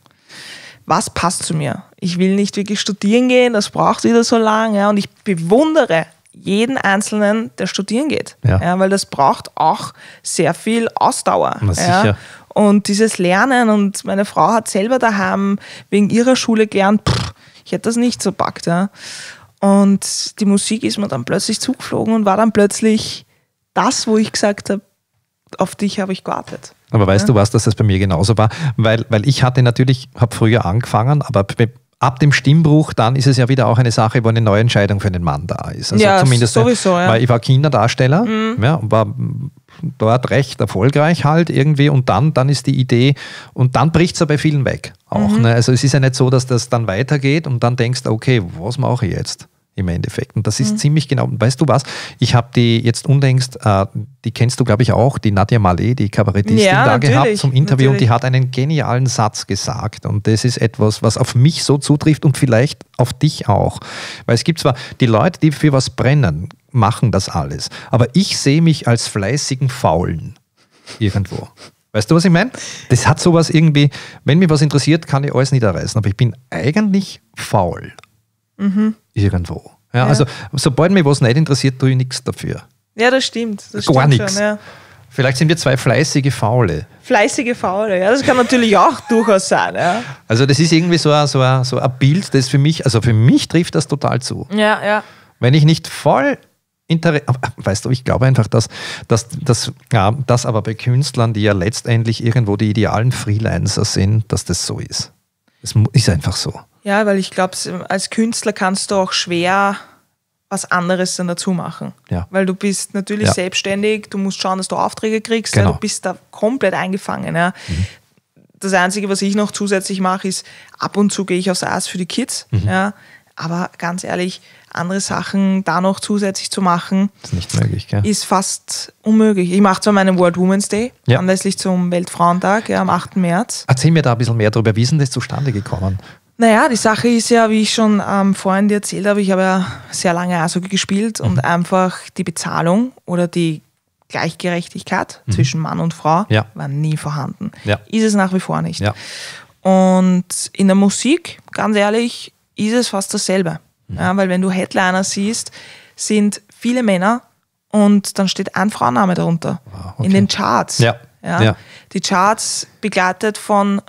Was passt zu mir? Ich will nicht wirklich studieren gehen, das braucht wieder so lange. Ja, und ich bewundere jeden Einzelnen, der studieren geht. Ja. weil das braucht auch sehr viel Ausdauer. Ja. Und dieses Lernen und meine Frau hat selber daheim wegen ihrer Schule gelernt, pff, ich hätte das nicht so packt. Ja. Und die Musik ist mir dann plötzlich zugeflogen und war dann plötzlich das, wo ich gesagt habe, auf dich habe ich gewartet. Aber weißt du was, dass das bei mir genauso war? Weil, weil ich hatte natürlich, habe früher angefangen, aber be- ab dem Stimmbruch, dann ist es ja wieder auch eine Sache, wo eine neue Entscheidung für den Mann da ist. Also Ja, zumindest, sowieso, ja. Mhm. Weil ich war Kinderdarsteller, ja, und war dort recht erfolgreich halt irgendwie und dann, dann ist die Idee und dann bricht es ja bei vielen weg auch. Mhm. Ne? Also es ist ja nicht so, dass das dann weitergeht und dann denkst, okay, was mache ich jetzt? Im Endeffekt. Und das Mhm. ist ziemlich genau. Weißt du was? Ich habe die jetzt unlängst, äh, die kennst du, glaube ich, auch, die Nadja Malé, die Kabarettistin, Ja, da gehabt natürlich, zum Interview und die natürlich. hat einen genialen Satz gesagt. Und das ist etwas, was auf mich so zutrifft und vielleicht auf dich auch. Weil es gibt zwar die Leute, die für was brennen, machen das alles. Aber ich sehe mich als fleißigen Faulen irgendwo. Weißt du, was ich meine? Das hat sowas irgendwie, wenn mich was interessiert, kann ich alles niederreißen. Aber ich bin eigentlich faul. Irgendwo. Ja, Also, sobald mich was nicht interessiert, tue ich nichts dafür. Ja, das stimmt. Das Gar nichts. Ja. Vielleicht sind wir zwei fleißige Faule. Fleißige Faule, ja, das kann natürlich auch durchaus sein. Ja, Also das ist irgendwie so ein, so, ein, so ein Bild, das für mich, also für mich trifft das total zu. ja. ja. Wenn ich nicht voll Interesse, weißt du, ich glaube einfach, dass, dass, dass ja, das aber bei Künstlern, die ja letztendlich irgendwo die idealen Freelancer sind, dass das so ist. Es ist einfach so. Ja, weil ich glaube, als Künstler kannst du auch schwer was anderes dann dazu machen. Ja. Weil du bist natürlich Ja. selbstständig, du musst schauen, dass du Aufträge kriegst, Genau. du bist da komplett eingefangen. Ja. Das Einzige, was ich noch zusätzlich mache, ist, ab und zu gehe ich aufs Eis für die Kids. Ja. Aber ganz ehrlich, andere Sachen da noch zusätzlich zu machen, ist nicht möglich, gell? ist fast unmöglich. Ich mache zwar meinen World Women's Day, Ja. anlässlich zum Weltfrauentag ja, am 8. März. Erzähl mir da ein bisschen mehr darüber. Wie ist denn das zustande gekommen? Naja, die Sache ist ja, wie ich schon ähm, vorhin dir erzählt habe, ich habe ja sehr lange Eishockey gespielt Mhm. und einfach die Bezahlung oder die Gleichgerechtigkeit zwischen Mann und Frau Mhm. Ja. war nie vorhanden. Ja. Ist es nach wie vor nicht. Ja. Und in der Musik, ganz ehrlich, ist es fast dasselbe. Mhm. Weil wenn du Headliner siehst, sind viele Männer und dann steht ein Frauenname darunter. okay. In den Charts. Die Charts begleitet von,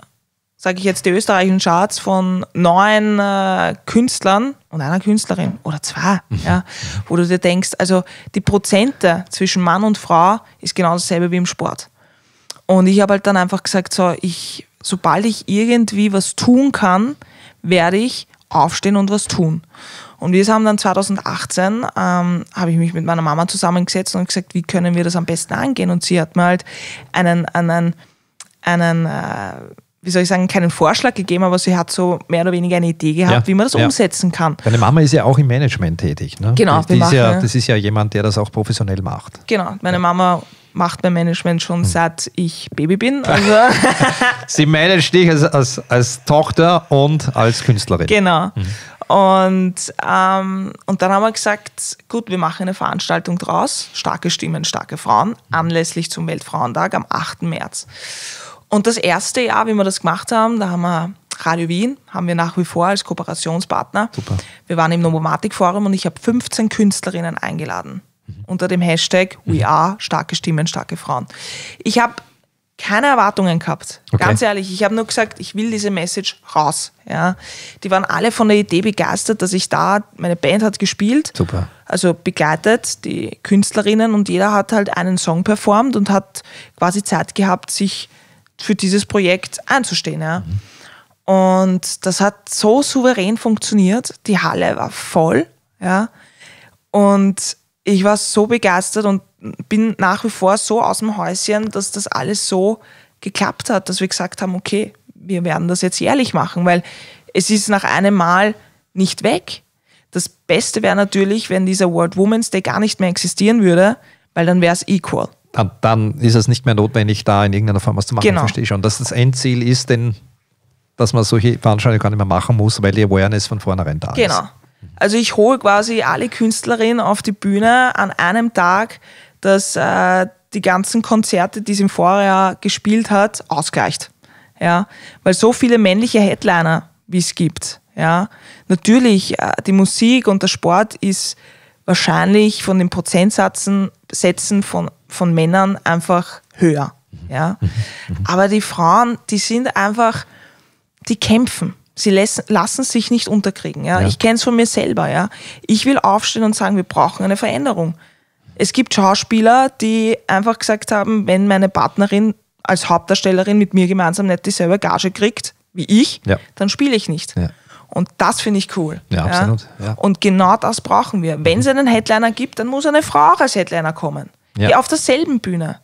sage ich jetzt die österreichischen Charts, von neun äh, Künstlern und einer Künstlerin oder zwei. Mhm. Ja, wo du dir denkst, also die Prozente zwischen Mann und Frau ist genau dasselbe wie im Sport. Und ich habe halt dann einfach gesagt, so, ich, sobald ich irgendwie was tun kann, werde ich aufstehen und was tun. Und wir haben dann 2018, ähm, habe ich mich mit meiner Mama zusammengesetzt und gesagt, wie können wir das am besten angehen? Und sie hat mir halt einen, einen, einen äh, wie soll ich sagen, keinen Vorschlag gegeben, aber sie hat so mehr oder weniger eine Idee gehabt, Ja, wie man das ja. umsetzen kann. Deine Mama ist ja auch im Management tätig. Ne? Genau, Die, die ist machen, ja, ja. das ist ja jemand, der das auch professionell macht. Genau, meine Mama macht mein Management schon Hm. seit ich Baby bin. Also Sie managt dich als, als, als Tochter und als Künstlerin. genau. Mhm. Und, ähm, und dann haben wir gesagt, gut, wir machen eine Veranstaltung draus, starke Stimmen, starke Frauen, anlässlich zum Weltfrauentag am 8. März. Und das erste Jahr, wie wir das gemacht haben, da haben wir Radio Wien, haben wir nach wie vor als Kooperationspartner. Super. Wir waren im Novomatic-Forum und ich habe 15 Künstlerinnen eingeladen Mhm. unter dem Hashtag We Are starke Stimmen, starke Frauen. Ich habe keine Erwartungen gehabt. Okay. Ganz ehrlich, ich habe nur gesagt, ich will diese Message raus. Ja. Die waren alle von der Idee begeistert, dass ich da, meine Band hat gespielt, Super. also begleitet, die Künstlerinnen und jeder hat halt einen Song performt und hat quasi Zeit gehabt, sich für dieses Projekt einzustehen. Ja. Und das hat so souverän funktioniert. Die Halle war voll. Ja. Und ich war so begeistert und bin nach wie vor so aus dem Häuschen, dass das alles so geklappt hat, dass wir gesagt haben, okay, wir werden das jetzt jährlich machen, weil es ist nach einem Mal nicht weg. Das Beste wäre natürlich, wenn dieser World Women's Day gar nicht mehr existieren würde, weil dann wäre es equal. Dann, dann ist es nicht mehr notwendig, da in irgendeiner Form was zu machen. Genau. Verstehe ich schon. Dass das Endziel ist, denn, dass man solche Veranstaltungen gar nicht mehr machen muss, weil die Awareness von vornherein da ist. Genau. Also ich hole quasi alle Künstlerinnen auf die Bühne an einem Tag, dass äh, die ganzen Konzerte, die sie im Vorjahr gespielt hat, ausgleicht. Ja, weil so viele männliche Headliner, wie es gibt. Ja, natürlich äh, die Musik und der Sport ist wahrscheinlich von den Prozentsätzen Sätzen von, von Männern einfach höher. Ja, aber die Frauen, die sind einfach die kämpfen. Sie lassen, lassen sich nicht unterkriegen. Ja? Ja. Ich kenne es von mir selber. Ja? Ich will aufstehen und sagen, wir brauchen eine Veränderung. Es gibt Schauspieler, die einfach gesagt haben, wenn meine Partnerin als Hauptdarstellerin mit mir gemeinsam nicht dieselbe Gage kriegt wie ich, Ja. dann spiele ich nicht. Ja. Und das finde ich cool. Ja, absolut, ja. Und genau das brauchen wir. Wenn es einen Headliner gibt, dann muss eine Frau auch als Headliner kommen. Ja. Auf derselben Bühne.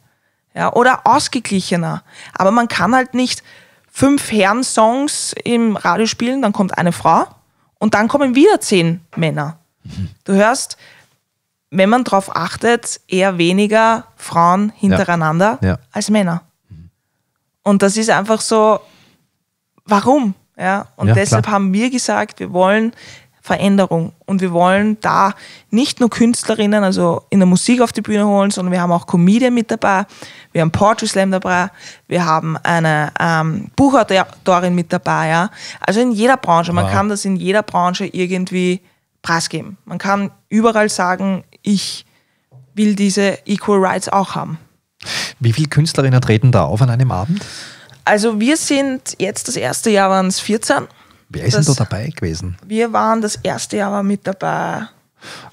Ja, oder ausgeglichener. Aber man kann halt nicht fünf Herren-Songs im Radio spielen, dann kommt eine Frau und dann kommen wieder zehn Männer. Du hörst, wenn man darauf achtet, eher weniger Frauen hintereinander Ja. als Männer. Und das ist einfach so, warum? Ja, und Ja, deshalb klar. haben wir gesagt, wir wollen Veränderung und wir wollen da nicht nur Künstlerinnen, also in der Musik auf die Bühne holen, sondern wir haben auch Comedian mit dabei, wir haben Poetry Slam dabei, wir haben eine ähm, Buchautorin mit dabei, ja. Also in jeder Branche, man Wow. kann das in jeder Branche irgendwie preisgeben. Man kann überall sagen, ich will diese Equal Rights auch haben. Wie viele Künstlerinnen treten da auf an einem Abend? Also wir sind jetzt das erste Jahr waren es 14. Wer ist Das- denn da dabei gewesen? Wir waren das erste Jahr war mit dabei.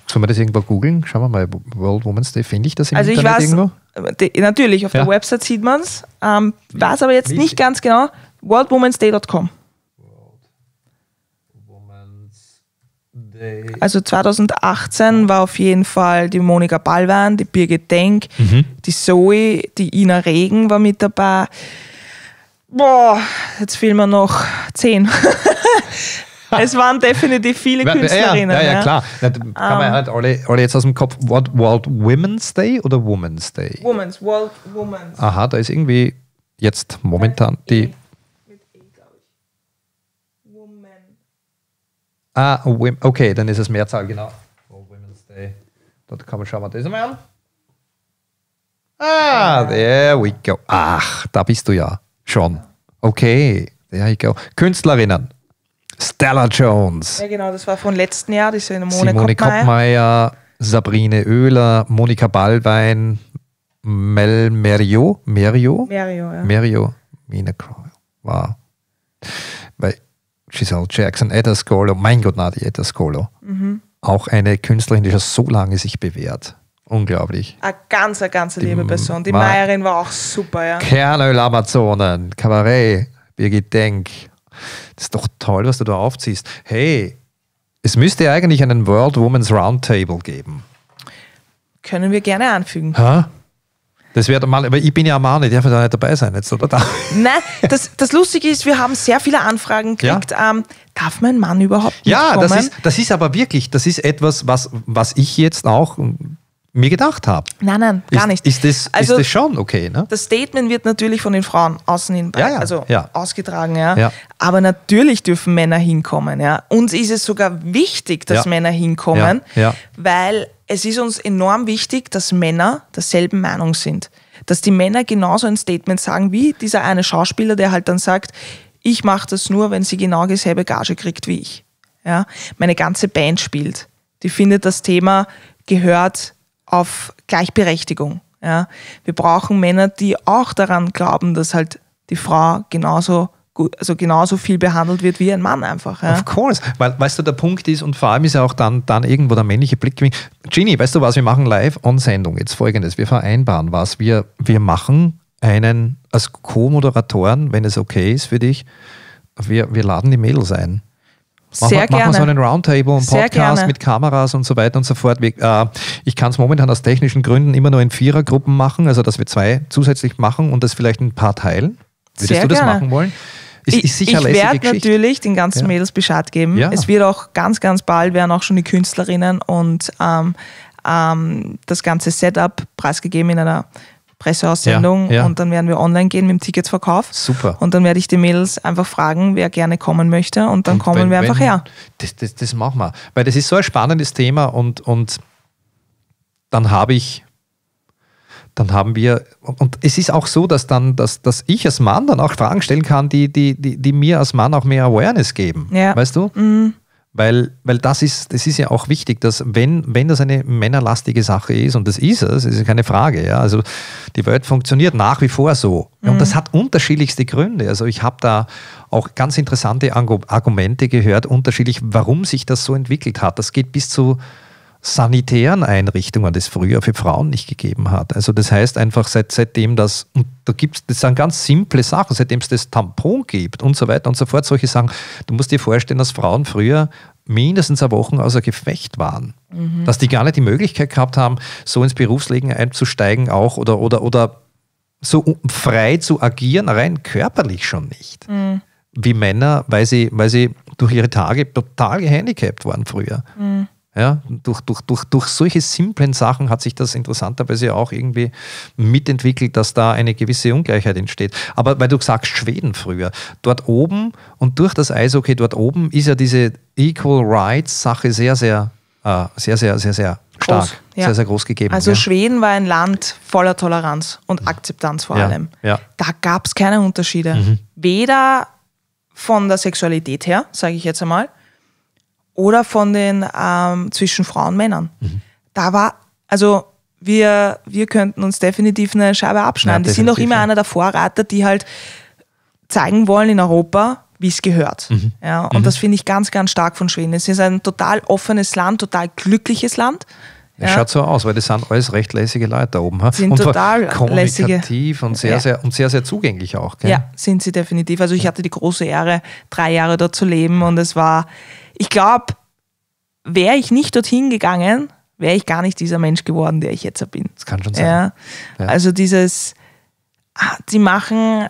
Sollen wir das irgendwo googeln? Schauen wir mal, World Women's Day, finde ich das im Also ich Internet weiß, irgendwo? die, natürlich, auf Ja. der Website sieht man es. Ähm, weiß aber jetzt wie- nicht ganz genau. worldwomansday.com. Also 2018 war auf jeden Fall die Monika Ballwein, die Birgit Denk, Mhm. die Zoe, die Ina Regen war mit dabei. Boah, jetzt fehlen mir noch zehn. es waren definitiv viele Künstlerinnen. Ja, ja, ja. klar. Ja, kann man halt alle, alle jetzt aus dem Kopf. World, World Women's Day oder Women's Day? Women's, World Women's. Aha, da ist irgendwie jetzt momentan die. Mit E, glaube ich. Woman. Ah, okay, dann ist es Mehrzahl, genau. World Women's Day. Dort kann man schauen wir das einmal an. Ah, there we go. Ach, da bist du ja schon. Okay, there you go. Künstlerinnen. Stella Jones. Ja, genau, das war von letzten Jahr, die Simone, Simone Koppmeier. Koppmeier, Sabrine Oehler, Monika Ballwein, Mel Merio, Merio, Mario, ja. Merio, Mina Crowell. Wow. Weil Giselle Jackson, Etta Scolo, mein Gott, na, die Etta Scolo. Mhm. Auch eine Künstlerin, die schon so lange sich bewährt. Unglaublich. Eine ganz, eine ganz liebe Person. Die Ma- Meierin war auch super, ja. Kernöl-Amazonen, Kabarett, Birgit Denk. Das ist doch toll, was du da aufziehst. Hey, Es müsste eigentlich einen World Women's Roundtable geben. Können wir gerne anfügen. Ha? Das wäre mal, aber ich bin ja am Mann, ich darf ja da nicht dabei sein jetzt, oder? Da. Nein, das, das Lustige ist, wir haben sehr viele Anfragen gekriegt. Ja. Ähm, darf mein Mann überhaupt Ja, das ist, das ist aber wirklich, das ist etwas, was, was ich jetzt auch mir gedacht habe. Nein, nein, gar nicht. Ist, ist, das, also, ist das schon okay? Ne? Das Statement wird natürlich von den Frauen außen hin ja, ja, also ja. ausgetragen, ja. Aber natürlich dürfen Männer hinkommen. Ja. Uns ist es sogar wichtig, dass Männer hinkommen, weil es ist uns enorm wichtig, dass Männer derselben Meinung sind. Dass die Männer genauso ein Statement sagen wie dieser eine Schauspieler, der halt dann sagt, ich mache das nur, wenn sie genau dieselbe Gage kriegt wie ich. Ja? Meine ganze Band spielt. Die findet, das Thema gehört auf Gleichberechtigung. Ja? Wir brauchen Männer, die auch daran glauben, dass halt die Frau genauso gut, also genauso viel behandelt wird wie ein Mann einfach. Ja? Of course. Weil, weißt du, der Punkt ist, und vor allem ist ja auch dann, dann irgendwo der männliche Blick. Ginny, weißt du was, wir machen live on Sendung jetzt folgendes. Wir vereinbaren was. Wir, wir machen einen als Co-Moderatoren, wenn es okay ist für dich, wir, wir laden die Mädels ein. Sehr machen, gerne. Machen wir so einen Roundtable und Podcast mit Kameras und so weiter und so fort. Äh, ich kann es momentan aus technischen Gründen immer nur in Vierergruppen machen, also dass wir zwei zusätzlich machen und das vielleicht ein paar teilen. Würdest Sehr du das gerne. machen wollen? Ist, ist ich werde natürlich den ganzen ja. Mädels Bescheid geben. Ja. Es wird auch ganz, ganz bald werden auch schon die Künstlerinnen und ähm, ähm, das ganze Setup preisgegeben in einer Presseaussendung ja, ja. und dann werden wir online gehen mit dem Ticketsverkauf. Super. Und dann werde ich die Mädels einfach fragen, wer gerne kommen möchte und dann und kommen wenn, wir einfach wenn, her. Das, das, das machen wir. Weil das ist so ein spannendes Thema und, und dann habe ich dann haben wir, und es ist auch so, dass dann, dass, dass ich als Mann dann auch Fragen stellen kann, die, die, die, die mir als Mann auch mehr Awareness geben. Ja. Weißt du? Mhm. Weil, weil das, ist, das ist ja auch wichtig, dass wenn, wenn das eine männerlastige Sache ist, und das ist es, ist keine Frage, ja, also die Welt funktioniert nach wie vor so. Mhm. Und das hat unterschiedlichste Gründe. Also ich habe da auch ganz interessante Argumente gehört, unterschiedlich, warum sich das so entwickelt hat. Das geht bis zu sanitären Einrichtungen, es früher für Frauen nicht gegeben hat. Also das heißt einfach, seit, seitdem das, und da gibt es, das sind ganz simple Sachen, seitdem es das Tampon gibt und so weiter und so fort, solche Sachen. Du musst dir vorstellen, dass Frauen früher mindestens eine Woche außer Gefecht waren. Mhm. Dass die gar nicht die Möglichkeit gehabt haben, so ins Berufsleben einzusteigen auch oder, oder, oder so frei zu agieren, rein körperlich schon nicht. Mhm. Wie Männer, weil sie, weil sie durch ihre Tage total gehandicapt waren früher. Mhm. Ja, durch, durch, durch, durch solche simplen Sachen hat sich das interessanterweise auch irgendwie mitentwickelt, dass da eine gewisse Ungleichheit entsteht. Aber weil du sagst Schweden früher, dort oben und durch das Eishockey dort oben ist ja diese Equal Rights Sache sehr, sehr, äh, sehr, sehr, sehr, sehr stark, groß, ja. sehr, sehr groß gegeben. Also ja. Schweden war ein Land voller Toleranz und Akzeptanz vor ja, allem. Da gab es keine Unterschiede. Mhm. Weder von der Sexualität her, sage ich jetzt einmal, oder von den ähm, zwischen Frauen und Männern. Mhm. Da war, also wir, wir könnten uns definitiv eine Scheibe abschneiden. Ja, die sind auch immer ja. einer der Vorreiter, die halt zeigen wollen in Europa, wie es gehört. Mhm. Ja, und mhm. das finde ich ganz, ganz stark von Schweden. Es ist ein total offenes Land, total glückliches Land. Es ja. schaut so aus, weil das sind alles recht lässige Leute da oben. Sind und total kommunikativ und sehr, ja. sehr, und sehr, sehr zugänglich auch. Gell? Ja, sind sie definitiv. Also ich hatte die große Ehre, drei Jahre dort zu leben und es war, ich glaube, wäre ich nicht dorthin gegangen, wäre ich gar nicht dieser Mensch geworden, der ich jetzt bin. Das kann schon sein. Ja. Ja. Also dieses, die ah, machen,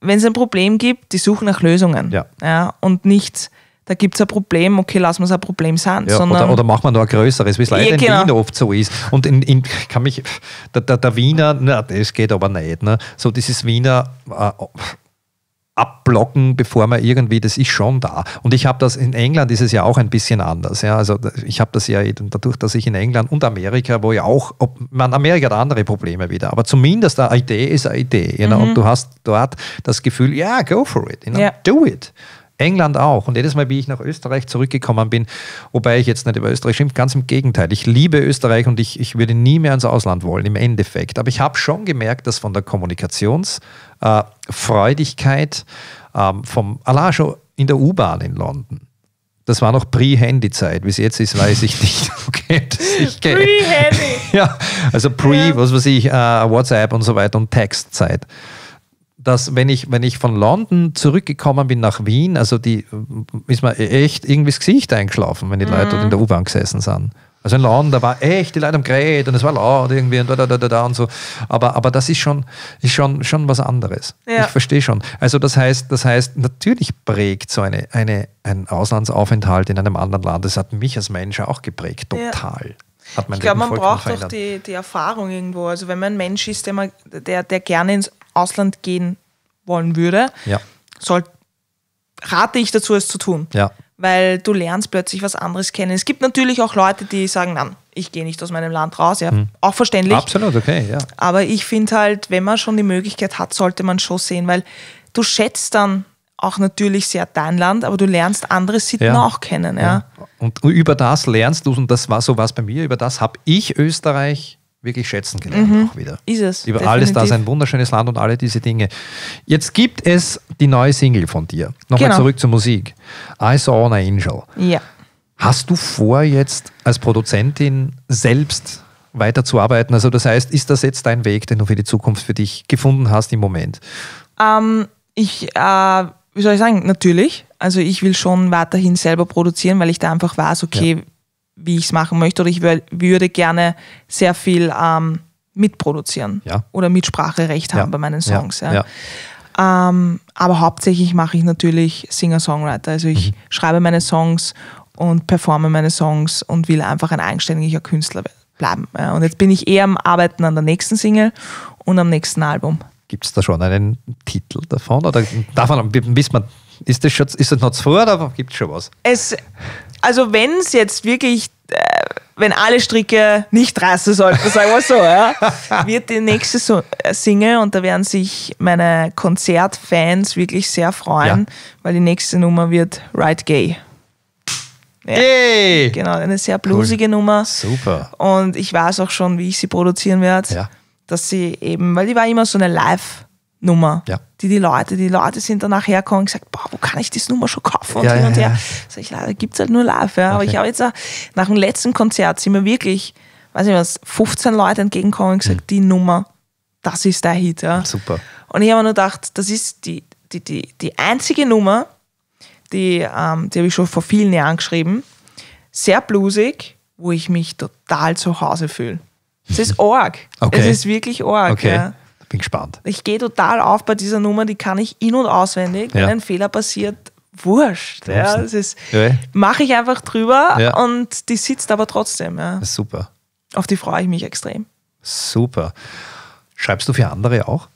wenn es ein Problem gibt, die suchen nach Lösungen. Ja. Ja, und nicht, da gibt es ein Problem, okay, lassen wir es ein Problem sein. Ja, oder, oder machen wir noch ein größeres, wie es leider genau. in Wien oft so ist. Und in, in kann mich, der, der, der Wiener, na, das geht aber nicht. Ne? So dieses Wiener, äh, abblocken, bevor man irgendwie, das ist schon da. Und ich habe das, in England ist es ja auch ein bisschen anders. Ja? Also ich habe das ja dadurch, dass ich in England und Amerika, wo ja auch, ob, man Amerika hat andere Probleme wieder, aber zumindest eine Idee ist eine Idee. You know? mhm. Und du hast dort das Gefühl, ja, go for it, you know? ja. do it. England auch. Und jedes Mal, wie ich nach Österreich zurückgekommen bin, wobei ich jetzt nicht über Österreich schimpfe, ganz im Gegenteil. Ich liebe Österreich und ich, ich würde nie mehr ins Ausland wollen, im Endeffekt. Aber ich habe schon gemerkt, dass von der Kommunikationsfreudigkeit äh, ähm, vom, allein schon in der U-Bahn in London, das war noch Pre-Handy-Zeit. Wie es jetzt ist, weiß ich nicht. Okay, Pre-Handy. ja, also Pre, ja. was weiß ich, uh, WhatsApp und so weiter und Textzeit dass wenn ich, wenn ich von London zurückgekommen bin nach Wien, also die ist mir echt irgendwie das Gesicht eingeschlafen, wenn die Leute dort in der U-Bahn gesessen sind. Also in London, da war echt die Leute am Gerät und es war laut irgendwie und da, da, da, da, und so. Aber, aber das ist schon, ist schon, schon was anderes. Ja. Ich verstehe schon. Also das heißt, das heißt, natürlich prägt so eine, eine, ein Auslandsaufenthalt in einem anderen Land, das hat mich als Mensch auch geprägt, Ja. total. Hat mein Ich glaube, man braucht auch die, die Erfahrung irgendwo. Also wenn man ein Mensch ist, der, mal, der, der gerne ins Ausland gehen wollen würde, Ja, soll, rate ich dazu, es zu tun. ja, Weil du lernst plötzlich was anderes kennen. Es gibt natürlich auch Leute, die sagen, nein, ich gehe nicht aus meinem Land raus. Ja, auch verständlich. Absolut, okay, ja. Aber ich finde halt, wenn man schon die Möglichkeit hat, sollte man schon sehen, weil du schätzt dann auch natürlich sehr dein Land, aber du lernst andere Sitten Ja. auch kennen. Ja. Und über das lernst du, und das war so was bei mir, über das habe ich Österreich wirklich schätzen gelernt auch wieder. Ist es. Über alles, da ist ein wunderschönes Land und alle diese Dinge. Jetzt gibt es die neue Single von dir. Nochmal Genau. zurück zur Musik. I Saw an Angel. Ja. Hast du vor, jetzt als Produzentin selbst weiterzuarbeiten? Also das heißt, ist das jetzt dein Weg, den du für die Zukunft für dich gefunden hast im Moment? Ähm, ich, äh, wie soll ich sagen, natürlich. Also ich will schon weiterhin selber produzieren, weil ich da einfach weiß, okay, wie ich es machen möchte. Oder ich wür würde gerne sehr viel ähm, mitproduzieren Ja. oder Mitspracherecht haben Ja. bei meinen. Songs. Ja. Ähm, aber hauptsächlich mache ich natürlich Singer-Songwriter. Also ich Mhm. schreibe meine Songs und performe meine Songs und will einfach ein eigenständiger Künstler bleiben. Und jetzt bin ich eher am Arbeiten an der nächsten Single und am nächsten Album. Gibt es da schon einen Titel davon? Oder davon wissen wir, ist das, schon, ist das noch zu vor oder gibt es schon was? Es, also wenn es jetzt wirklich, äh, wenn alle Stricke nicht reißen sollten, sagen wir so, ja, wird die nächste so äh, Single und da werden sich meine Konzertfans wirklich sehr freuen, Ja. weil die nächste Nummer wird Right Gay. Ja. Hey! Genau, eine sehr bluesige Nummer. Super. Und ich weiß auch schon, wie ich sie produzieren werde. Ja. Dass sie eben, weil die war immer so eine Live-Nummer, Ja. die die Leute, die Leute sind danach hergekommen und gesagt, boah, wo kann ich diese Nummer schon kaufen und Ja, hin ja, und her. ja. Sag ich, leider gibt es halt nur live. Ja. Aber Okay. ich habe jetzt auch, nach dem letzten Konzert sind mir wirklich, weiß nicht was, 15 Leute entgegengekommen und gesagt, die Nummer, das ist der Hit. Ja. Super. Und ich habe mir nur gedacht, das ist die, die, die, die einzige Nummer, die, ähm, die habe ich schon vor vielen Jahren geschrieben, sehr bluesig, wo ich mich total zu Hause fühle. Es ist arg. Okay. Es ist wirklich arg. Okay. Ja. Bin gespannt. Ich gehe total auf bei dieser Nummer, die kann ich in- und auswendig. Wenn Ja. ein Fehler passiert, wurscht. Ja, Wahnsinn. das ist, Ja. mache ich einfach drüber Ja. und die sitzt aber trotzdem. Ja. Super. Auf die freue ich mich extrem. Super. Schreibst du für andere auch?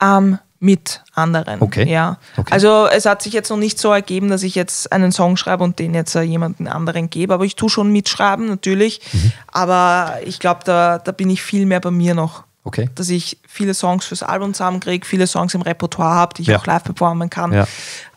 Ähm, mit anderen. Okay. Ja. Okay. Also es hat sich jetzt noch nicht so ergeben, dass ich jetzt einen Song schreibe und den jetzt äh, jemanden anderen gebe, aber ich tue schon mitschreiben, natürlich. Mhm. Aber ich glaube, da, da bin ich viel mehr bei mir noch. Okay. Dass ich viele Songs fürs Album zusammenkriege, viele Songs im Repertoire habe, die ich Ja. auch live performen kann. Ja.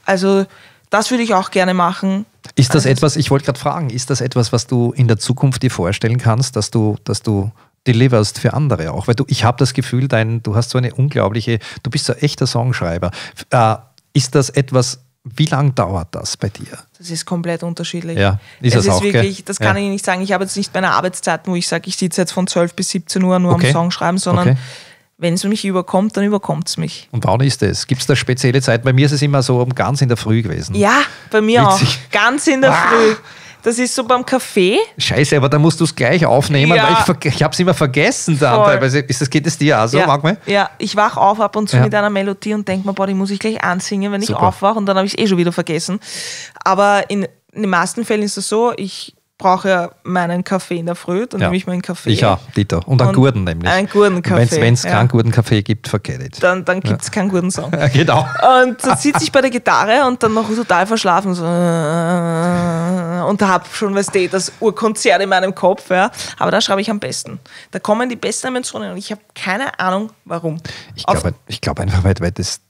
Also das würde ich auch gerne machen. Ist das Also- etwas, ich wollte gerade fragen, ist das etwas, was du in der Zukunft dir vorstellen kannst, dass du, dass du deliverst für andere auch? Weil du, ich habe das Gefühl, dein, du hast so eine unglaubliche, du bist so ein echter Songschreiber. Äh, ist das etwas, wie lange dauert das bei dir? Das ist komplett unterschiedlich. Ja, ist es es ist auch, gell? wirklich, das kann Ja. ich nicht sagen. Ich habe jetzt nicht meine Arbeitszeiten, wo ich sage, ich sitze jetzt von 12 bis 17 Uhr nur Okay. am Song schreiben, sondern Okay. wenn es mich überkommt, dann überkommt es mich. Und wann ist es? Gibt es da spezielle Zeit? Bei mir ist es immer so um ganz in der Früh gewesen. Ja, bei mir Witzig. auch. Ganz in der Ah. Früh. Das ist so beim Kaffee. Scheiße, aber da musst du es gleich aufnehmen, Ja. weil ich, ich habe es immer vergessen dann Voll. teilweise. Ist das, geht es dir auch so, ja, manchmal? ja, ich wach auf ab und zu Ja. mit einer Melodie und denke mir, boah, die muss ich gleich ansingen, wenn ich Super. aufwache und dann habe ich es eh schon wieder vergessen. Aber in, in den meisten Fällen ist es so, ich brauche ja meinen Kaffee in der Früh, dann Ja. nehme ich meinen Kaffee. Ich auch, Dieter. Und einen Und guten nämlich. einen guten Kaffee, Wenn es ja. keinen guten Kaffee gibt, forget it. Dann, dann gibt es keinen guten Song. Ja, genau. Und dann sitze ich bei der Gitarre und dann noch total verschlafen so, äh, und habe schon, weißt du, das Urkonzert in meinem Kopf. Ja. Aber da schreibe ich am besten. Da kommen die besten Emotionen und ich habe keine Ahnung, warum. Ich glaube glaub einfach, weil, weil das,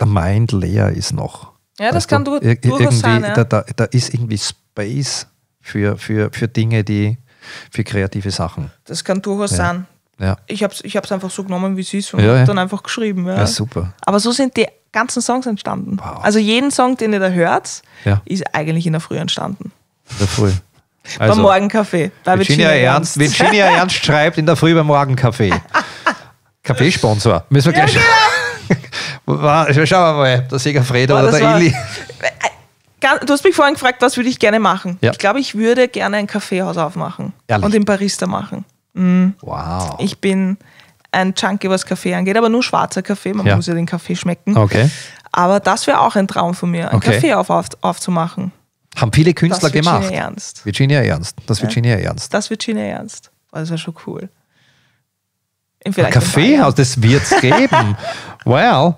der Mind leer ist noch. Ja, das Weißt kann du, durchaus irgendwie, sein, ja. da, da, da ist irgendwie Space für, für, für Dinge, die für kreative Sachen. das kann durchaus Ja. sein. Ja, Ich habe es ich hab's einfach so genommen, wie es ist und Ja, ja. dann einfach geschrieben. Ja. ja super. Aber so sind die ganzen Songs entstanden. Wow. Also jeden Song, den ihr da hört, Ja. ist eigentlich in der Früh entstanden. In der Früh. beim Also, Morgenkaffee. Bei Virginia, Ernst, Virginia Ernst schreibt in der Früh beim Morgenkaffee. Kaffeesponsor. Müssen wir gleich. Schau mal, der Segafredo oder der war- Ili. Du hast mich vorhin gefragt, was würde ich gerne machen? Ja. Ich glaube, ich würde gerne ein Kaffeehaus aufmachen Ehrlich? und in Barista machen. Wow. Ich bin ein Junkie, was Kaffee angeht, aber nur schwarzer Kaffee. Man Ja. muss ja den Kaffee schmecken. Okay. Aber das wäre auch ein Traum von mir, ein Okay. Kaffee auf, auf, aufzumachen. Haben viele Künstler das Virginia gemacht. Ernst. Virginia Ernst. Das Virginia Ernst. Das Virginia Ernst. Oh, Das wäre schon cool. In Ein Kaffeehaus, das wird es geben. Well.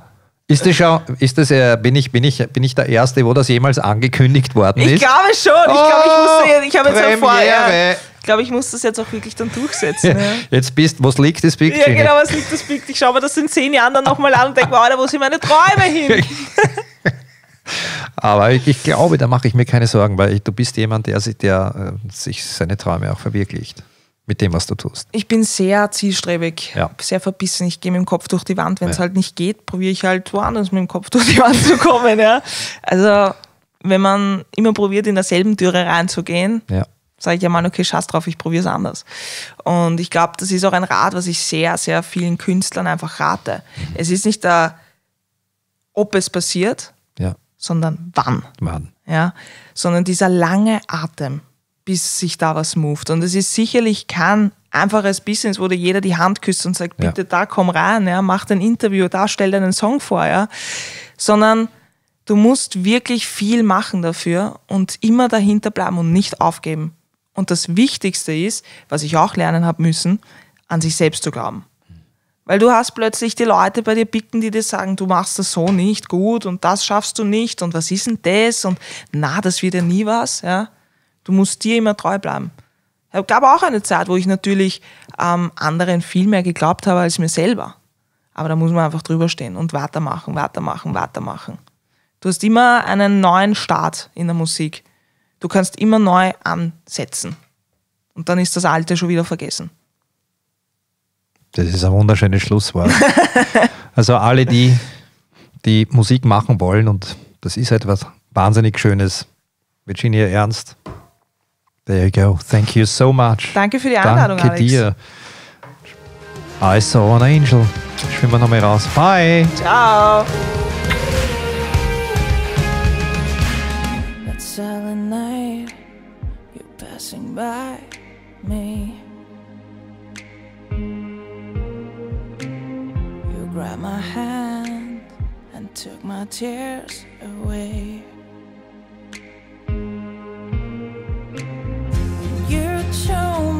Ist das schon, ist das, äh, bin, ich, bin, ich, bin ich der Erste, wo das jemals angekündigt worden ist? Ich glaube schon. Ich glaube, ich musste jetzt, ich habe jetzt vorher. Premiere. Ich glaube, ich muss das jetzt auch wirklich dann durchsetzen. Ja. Jetzt bist, was liegt das Big Ja, genau, was liegt das Big? Ich schaue mir das in zehn Jahren dann nochmal an und denke, wow, Alter, wo sind meine Träume hin? Aber ich, ich glaube, da mache ich mir keine Sorgen, weil ich, du bist jemand, der, sich, der äh, sich seine Träume auch verwirklicht. Mit dem, was du tust. Ich bin sehr zielstrebig, Ja. sehr verbissen. Ich gehe mit dem Kopf durch die Wand. Wenn es Ja. halt nicht geht, probiere ich halt woanders mit dem Kopf durch die Wand zu kommen. Ja. Also, wenn man immer probiert, in derselben Türe reinzugehen, sage ich ja mal, okay, scheiß drauf, ich probiere es anders. Und ich glaube, das ist auch ein Rat, was ich sehr, sehr vielen Künstlern einfach rate. Es ist nicht da, ob es passiert, sondern wann. Mann. Ja? Sondern dieser lange Atem, bis sich da was moved. Und es ist sicherlich kein einfaches Business, wo dir jeder die Hand küsst und sagt, Ja. bitte da komm rein, ja, mach ein Interview, da stell dir einen Song vor, ja. Sondern du musst wirklich viel machen dafür und immer dahinter bleiben und nicht aufgeben. Und das Wichtigste ist, was ich auch lernen habe müssen, an sich selbst zu glauben. Weil du hast plötzlich die Leute bei dir bicken, die dir sagen, du machst das so nicht gut und das schaffst du nicht und was ist denn das und na, das wird ja nie was. Ja? Du musst dir immer treu bleiben. Es gab auch eine Zeit, wo ich natürlich ähm, anderen viel mehr geglaubt habe als mir selber. Aber da muss man einfach drüber stehen und weitermachen, weitermachen, weitermachen. Du hast immer einen neuen Start in der Musik. Du kannst immer neu ansetzen. Und dann ist das Alte schon wieder vergessen. Das ist ein wunderschönes Schlusswort. also alle, die, die Musik machen wollen, und das ist etwas wahnsinnig Schönes. Virginia Ernst. There you go. Thank you so much. Danke für die Einladung, Danke Alex. dir. I saw an angel. Schwimmen wir nochmal raus. Bye. Ciao. That silent night, you're passing by me. You grabbed my hand and took my tears away. You told